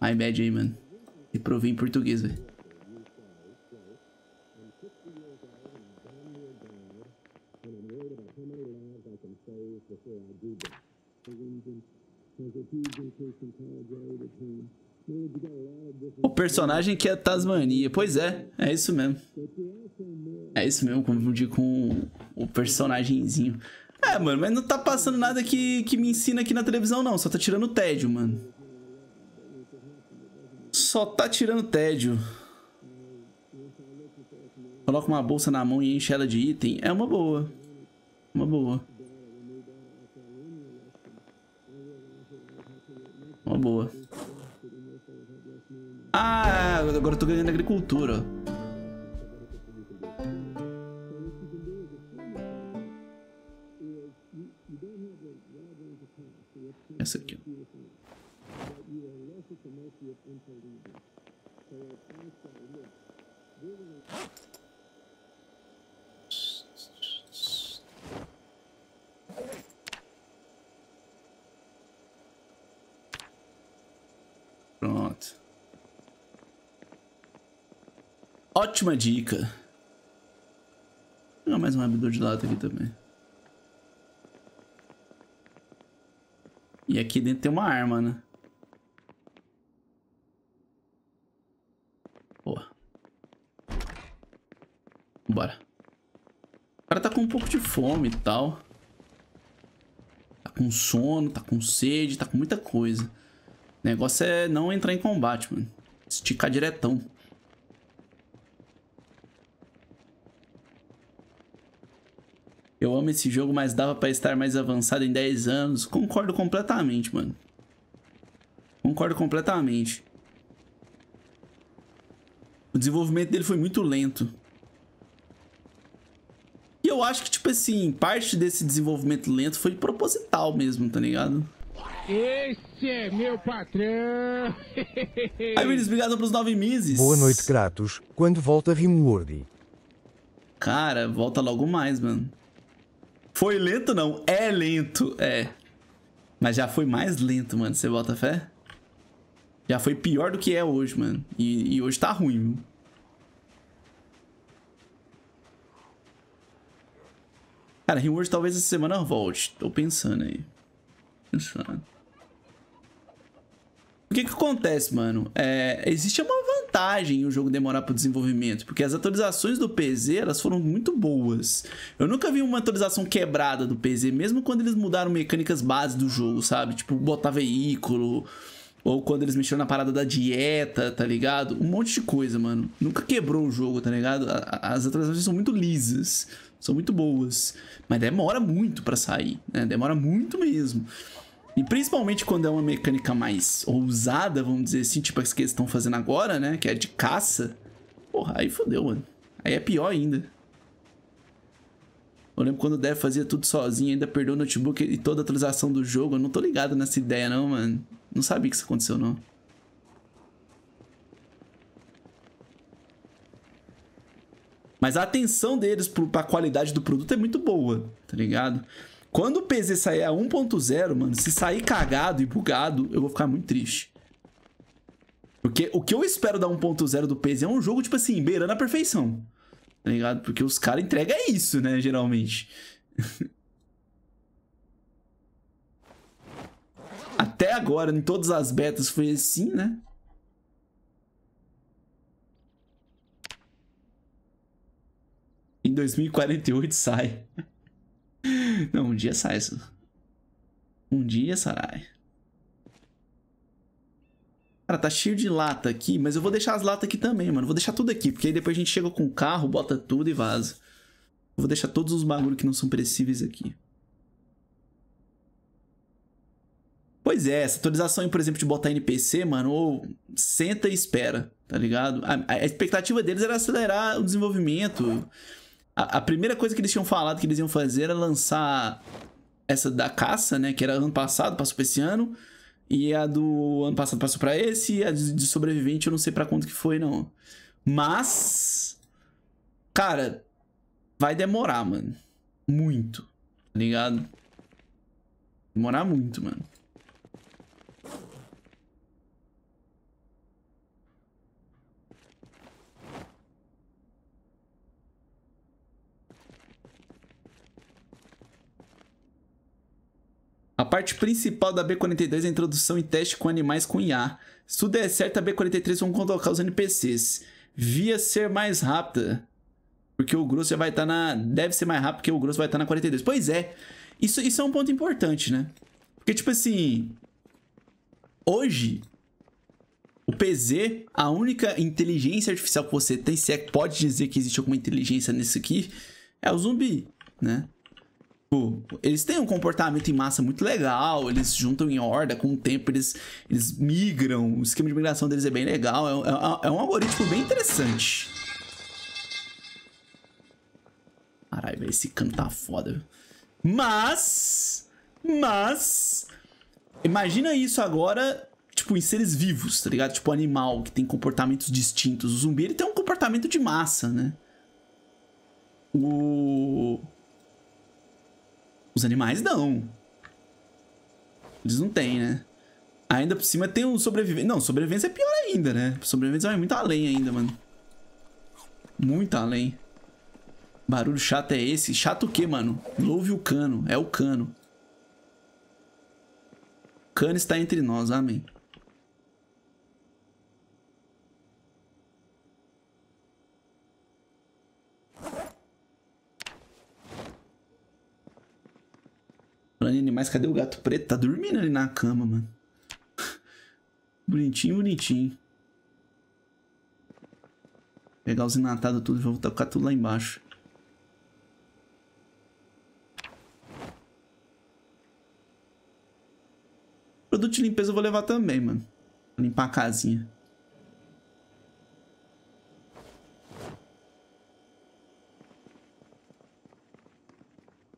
My bad aí, mano. Reprovei em português, velho. O personagem que é Tasmania. Pois é, é isso mesmo. É isso mesmo, confundir com o personagemzinho. É, mano, mas não tá passando nada que, que me ensina aqui na televisão, não. Só tá tirando tédio, mano. Só tá tirando tédio. Coloca uma bolsa na mão e enche ela de item. É uma boa. Uma boa. Uma boa. Ah, agora eu tô ganhando agricultura. Essa aqui. Ótima dica. Vou mais um abridor de lata aqui também. E aqui dentro tem uma arma, né? Boa. Bora. O cara tá com um pouco de fome e tal. Tá com sono, tá com sede, tá com muita coisa. O negócio é não entrar em combate, mano. Esticar diretão. Eu amo esse jogo, mas dava pra estar mais avançado em 10 anos. Concordo completamente, mano. Concordo completamente. O desenvolvimento dele foi muito lento. E eu acho que, tipo assim, parte desse desenvolvimento lento foi proposital mesmo, tá ligado? Esse é meu patrão. (laughs) Aí, Vinícius, obrigado pelos nove meses. Boa noite, Kratos. Quando volta Rimworld? Cara, volta logo mais, mano. Foi lento, não. É lento, é. Mas já foi mais lento, mano. Você bota fé? Já foi pior do que é hoje, mano. E, e hoje tá ruim, viu? Cara, Rimworld talvez essa semana volte. Tô pensando aí. Pensando. O que que acontece, mano? É, existe uma vantagem o jogo demorar pro desenvolvimento, porque as atualizações do PZ, elas foram muito boas. Eu nunca vi uma atualização quebrada do PZ, mesmo quando eles mudaram mecânicas base do jogo, sabe? Tipo, botar veículo, ou quando eles mexeram na parada da dieta, tá ligado? Um monte de coisa, mano. Nunca quebrou o jogo, tá ligado? As atualizações são muito lisas, são muito boas, mas demora muito pra sair, né? Demora muito mesmo. E principalmente quando é uma mecânica mais ousada, vamos dizer assim, tipo as que eles estão fazendo agora, né? Que é de caça. Porra, aí fodeu, mano. Aí é pior ainda. Eu lembro quando o Dev fazia tudo sozinho, ainda perdeu o notebook e toda a atualização do jogo. Eu não tô ligado nessa ideia, não, mano. Não sabia que isso aconteceu, não. Mas a atenção deles pra qualidade do produto é muito boa, tá ligado? Quando o PZ sair a 1.0, mano, se sair cagado e bugado, eu vou ficar muito triste. Porque o que eu espero da 1.0 do PZ é um jogo, tipo assim, beirando a perfeição. Tá ligado? Porque os caras entregam isso, né, geralmente. (laughs) Até agora, em todas as betas foi assim, né? Em 2048 sai. (laughs) Não, um dia sai isso. Um dia sai. Cara, tá cheio de lata aqui, mas eu vou deixar as latas aqui também, mano. Vou deixar tudo aqui, porque aí depois a gente chega com o carro, bota tudo e vaza. Vou deixar todos os bagulhos que não são perecíveis aqui. Pois é, essa atualização por exemplo, de botar NPC, mano, ou senta e espera, tá ligado? A, a expectativa deles era acelerar o desenvolvimento. A, primeira coisa que eles tinham falado que eles iam fazer era lançar essa da caça, né? Que era ano passado, passou pra esse ano. E a do ano passado passou pra esse. E a de sobrevivente eu não sei pra quanto que foi, não. Mas. Cara, vai demorar, mano. Muito. Tá ligado? Demorar muito, mano. Parte principal da B42 é a introdução e teste com animais com IA. Se tudo der certo, a B43 vão colocar os NPCs. Via ser mais rápida. Porque o grosso já vai estar tá na. Deve ser mais rápido porque o grosso vai estar tá na 42. Pois é. Isso, isso é um ponto importante, né? Porque, tipo assim. Hoje. O PZ, a única inteligência artificial que você tem, se é que pode dizer que existe alguma inteligência nisso aqui, é o zumbi, né? Tipo, eles têm um comportamento em massa muito legal, eles juntam em horda, com o tempo eles, eles migram, o esquema de migração deles é bem legal, é, é, é um algoritmo bem interessante. Caralho, esse cano tá foda. Mas, mas, imagina isso agora, tipo, em seres vivos, tá ligado? Tipo, animal que tem comportamentos distintos. O zumbi, ele tem um comportamento de massa, né? O... Os animais não. Eles não têm, né? Ainda por cima tem um sobrevivente. Não, sobrevivência é pior ainda, né? Sobrevivência vai muito além ainda, mano. Muito além. Barulho chato é esse? Chato o quê, mano? Louve o cano. É o cano. O cano está entre nós, amém. Falando em animais, cadê o gato preto? Tá dormindo ali na cama, mano. (laughs) bonitinho, bonitinho. Pegar os enlatados tudo e vou colocar tudo lá embaixo. Produto de limpeza eu vou levar também, mano. Pra limpar a casinha.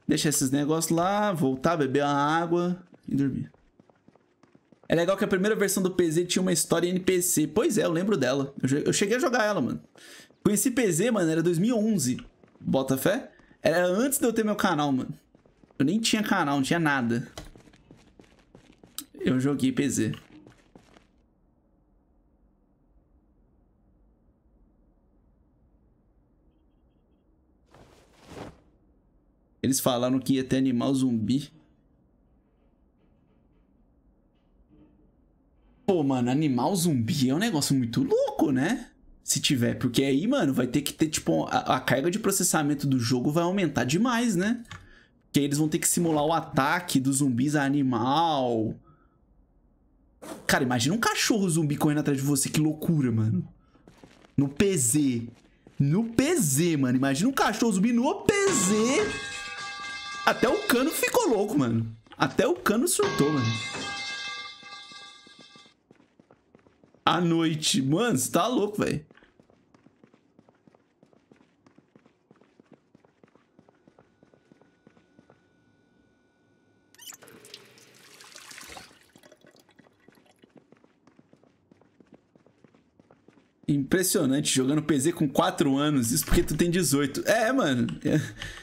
Deixar esses negócios lá, voltar, beber uma água e dormir. É legal que a primeira versão do PZ tinha uma história NPC. Pois é, eu lembro dela. Eu cheguei a jogar ela, mano. Conheci PZ, mano, era 2011. Bota fé? Era antes de eu ter meu canal, mano. Eu nem tinha canal, não tinha nada. Eu joguei PZ. Eles falaram que ia ter animal zumbi. Pô, mano, animal zumbi é um negócio muito louco, né? Se tiver, porque aí, mano, vai ter que ter, tipo, a, a carga de processamento do jogo vai aumentar demais, né? Porque eles vão ter que simular o ataque dos zumbis a animal. Cara, imagina um cachorro zumbi correndo atrás de você, que loucura, mano. No PZ. No PZ, mano. Imagina um cachorro zumbi no PZ até o cano ficou louco, mano. Até o cano surtou, mano. À noite. Mano, você tá louco, velho. Impressionante, jogando PZ com 4 anos. Isso porque tu tem 18. É, mano. É.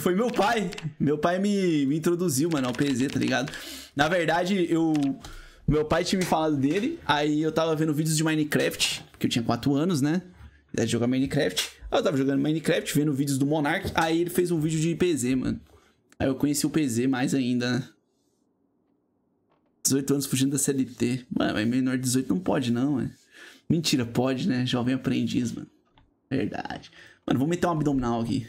Foi meu pai. Meu pai me, me introduziu, mano, ao PZ, tá ligado? Na verdade, eu. Meu pai tinha me falado dele, aí eu tava vendo vídeos de Minecraft, porque eu tinha 4 anos, né? De jogar Minecraft. Aí eu tava jogando Minecraft, vendo vídeos do Monarch, aí ele fez um vídeo de PZ, mano. Aí eu conheci o PZ mais ainda, né? 18 anos fugindo da CLT. Mano, mas menor de 18 não pode, não, mano. Mentira, pode, né? Jovem aprendiz, mano. Verdade. Mano, vou meter um abdominal aqui.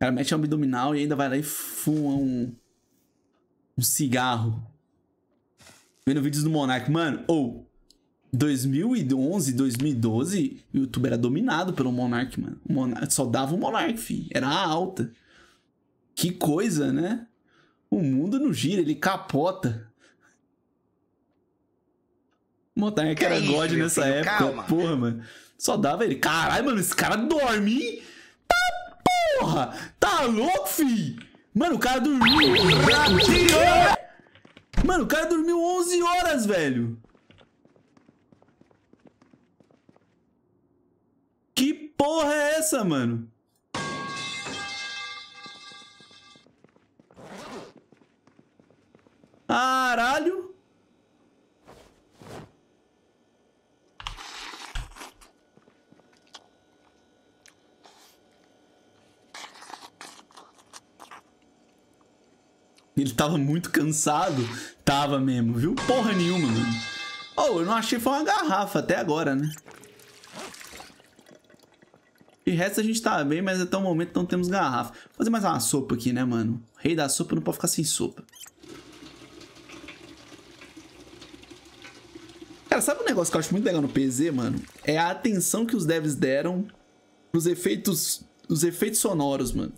Cara mete um abdominal e ainda vai lá e fuma um, um cigarro. Vendo vídeos do Monark. Mano, ou... 2011, 2012, o YouTube era dominado pelo Monark, mano. O Monark, só dava o Monark, fi. Era a alta. Que coisa, né? O mundo não gira, ele capota. O Monark Que era isso, God nessa filho? época. Calma. Porra, mano. Só dava ele. Caralho, mano, esse cara dorme. Tá porra! Tá louco, fi? Mano, o cara dormiu. Mano, o cara dormiu 11 horas, velho. Que porra é essa, mano? Caralho! Ele tava muito cansado. Tava mesmo, viu? Porra nenhuma, mano. Oh, eu não achei foi uma garrafa até agora, né? De resto a gente tá bem, mas até o momento não temos garrafa. Vou fazer mais uma sopa aqui, né, mano? O rei da sopa não pode ficar sem sopa. Cara, sabe um negócio que eu acho muito legal no PZ, mano? É a atenção que os devs deram pros efeitos, os efeitos sonoros, mano.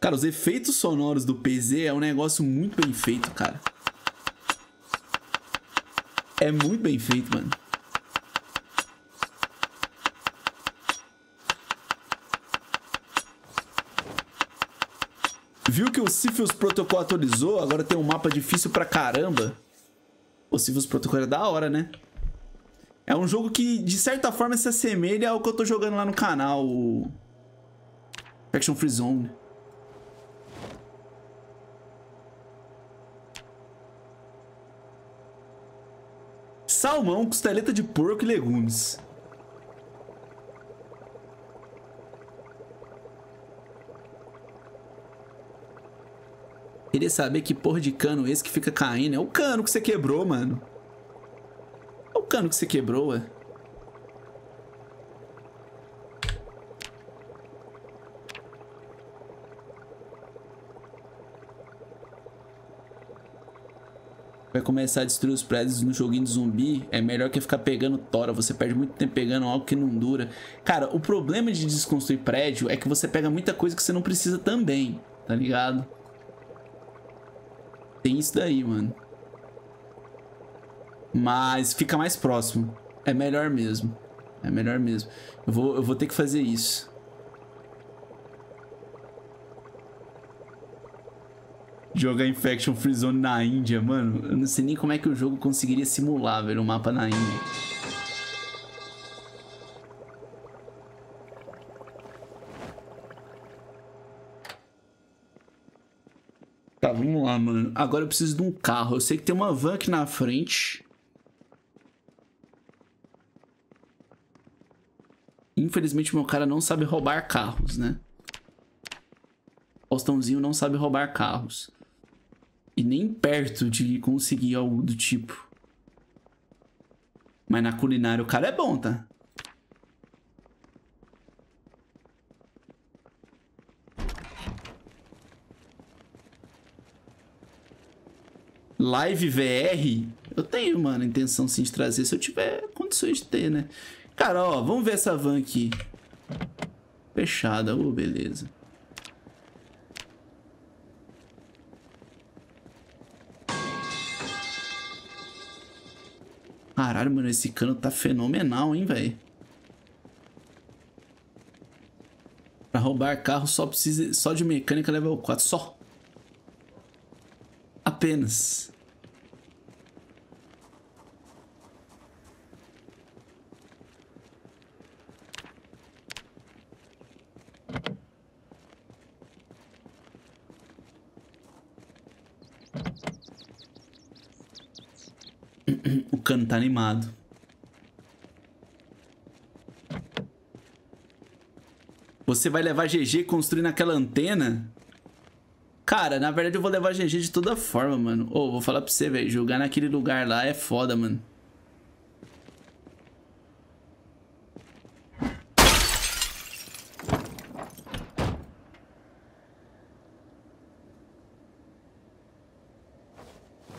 Cara, os efeitos sonoros do PZ é um negócio muito bem feito, cara. É muito bem feito, mano. Viu que o Sifus Protocol atualizou? Agora tem um mapa difícil pra caramba. O Sifus Protocol é da hora, né? É um jogo que, de certa forma, se assemelha ao que eu tô jogando lá no canal. O... Faction Free Zone. Salmão, costeleta de porco e legumes. Queria saber que porra de cano esse que fica caindo. É o cano que você quebrou, mano. É o cano que você quebrou, ué. Vai começar a destruir os prédios no joguinho de zumbi. É melhor que ficar pegando tora. Você perde muito tempo pegando algo que não dura. Cara, o problema de desconstruir prédio é que você pega muita coisa que você não precisa também. Tá ligado? Tem isso daí, mano. Mas fica mais próximo. É melhor mesmo. É melhor mesmo. Eu vou, eu vou ter que fazer isso. Jogar Infection Free Zone na Índia, mano. Eu não sei nem como é que o jogo conseguiria simular, velho, o mapa na Índia. Tá, vamos lá, mano. Agora eu preciso de um carro. Eu sei que tem uma van aqui na frente. Infelizmente, meu cara não sabe roubar carros, né? Faustãozinho não sabe roubar carros. E nem perto de conseguir algo do tipo. Mas na culinária o cara é bom, tá? Live VR, eu tenho, mano, intenção sim de trazer se eu tiver condições de ter, né? Cara, ó, vamos ver essa van aqui. Fechada, ô, beleza. Caralho, mano, esse cano tá fenomenal, hein, velho. Pra roubar carro só precisa só de mecânica level 4, só. Apenas. O cano tá animado. Você vai levar GG construindo aquela antena? Cara, na verdade eu vou levar GG de toda forma, mano. Ô, vou falar pra você, velho. Jogar naquele lugar lá é foda, mano.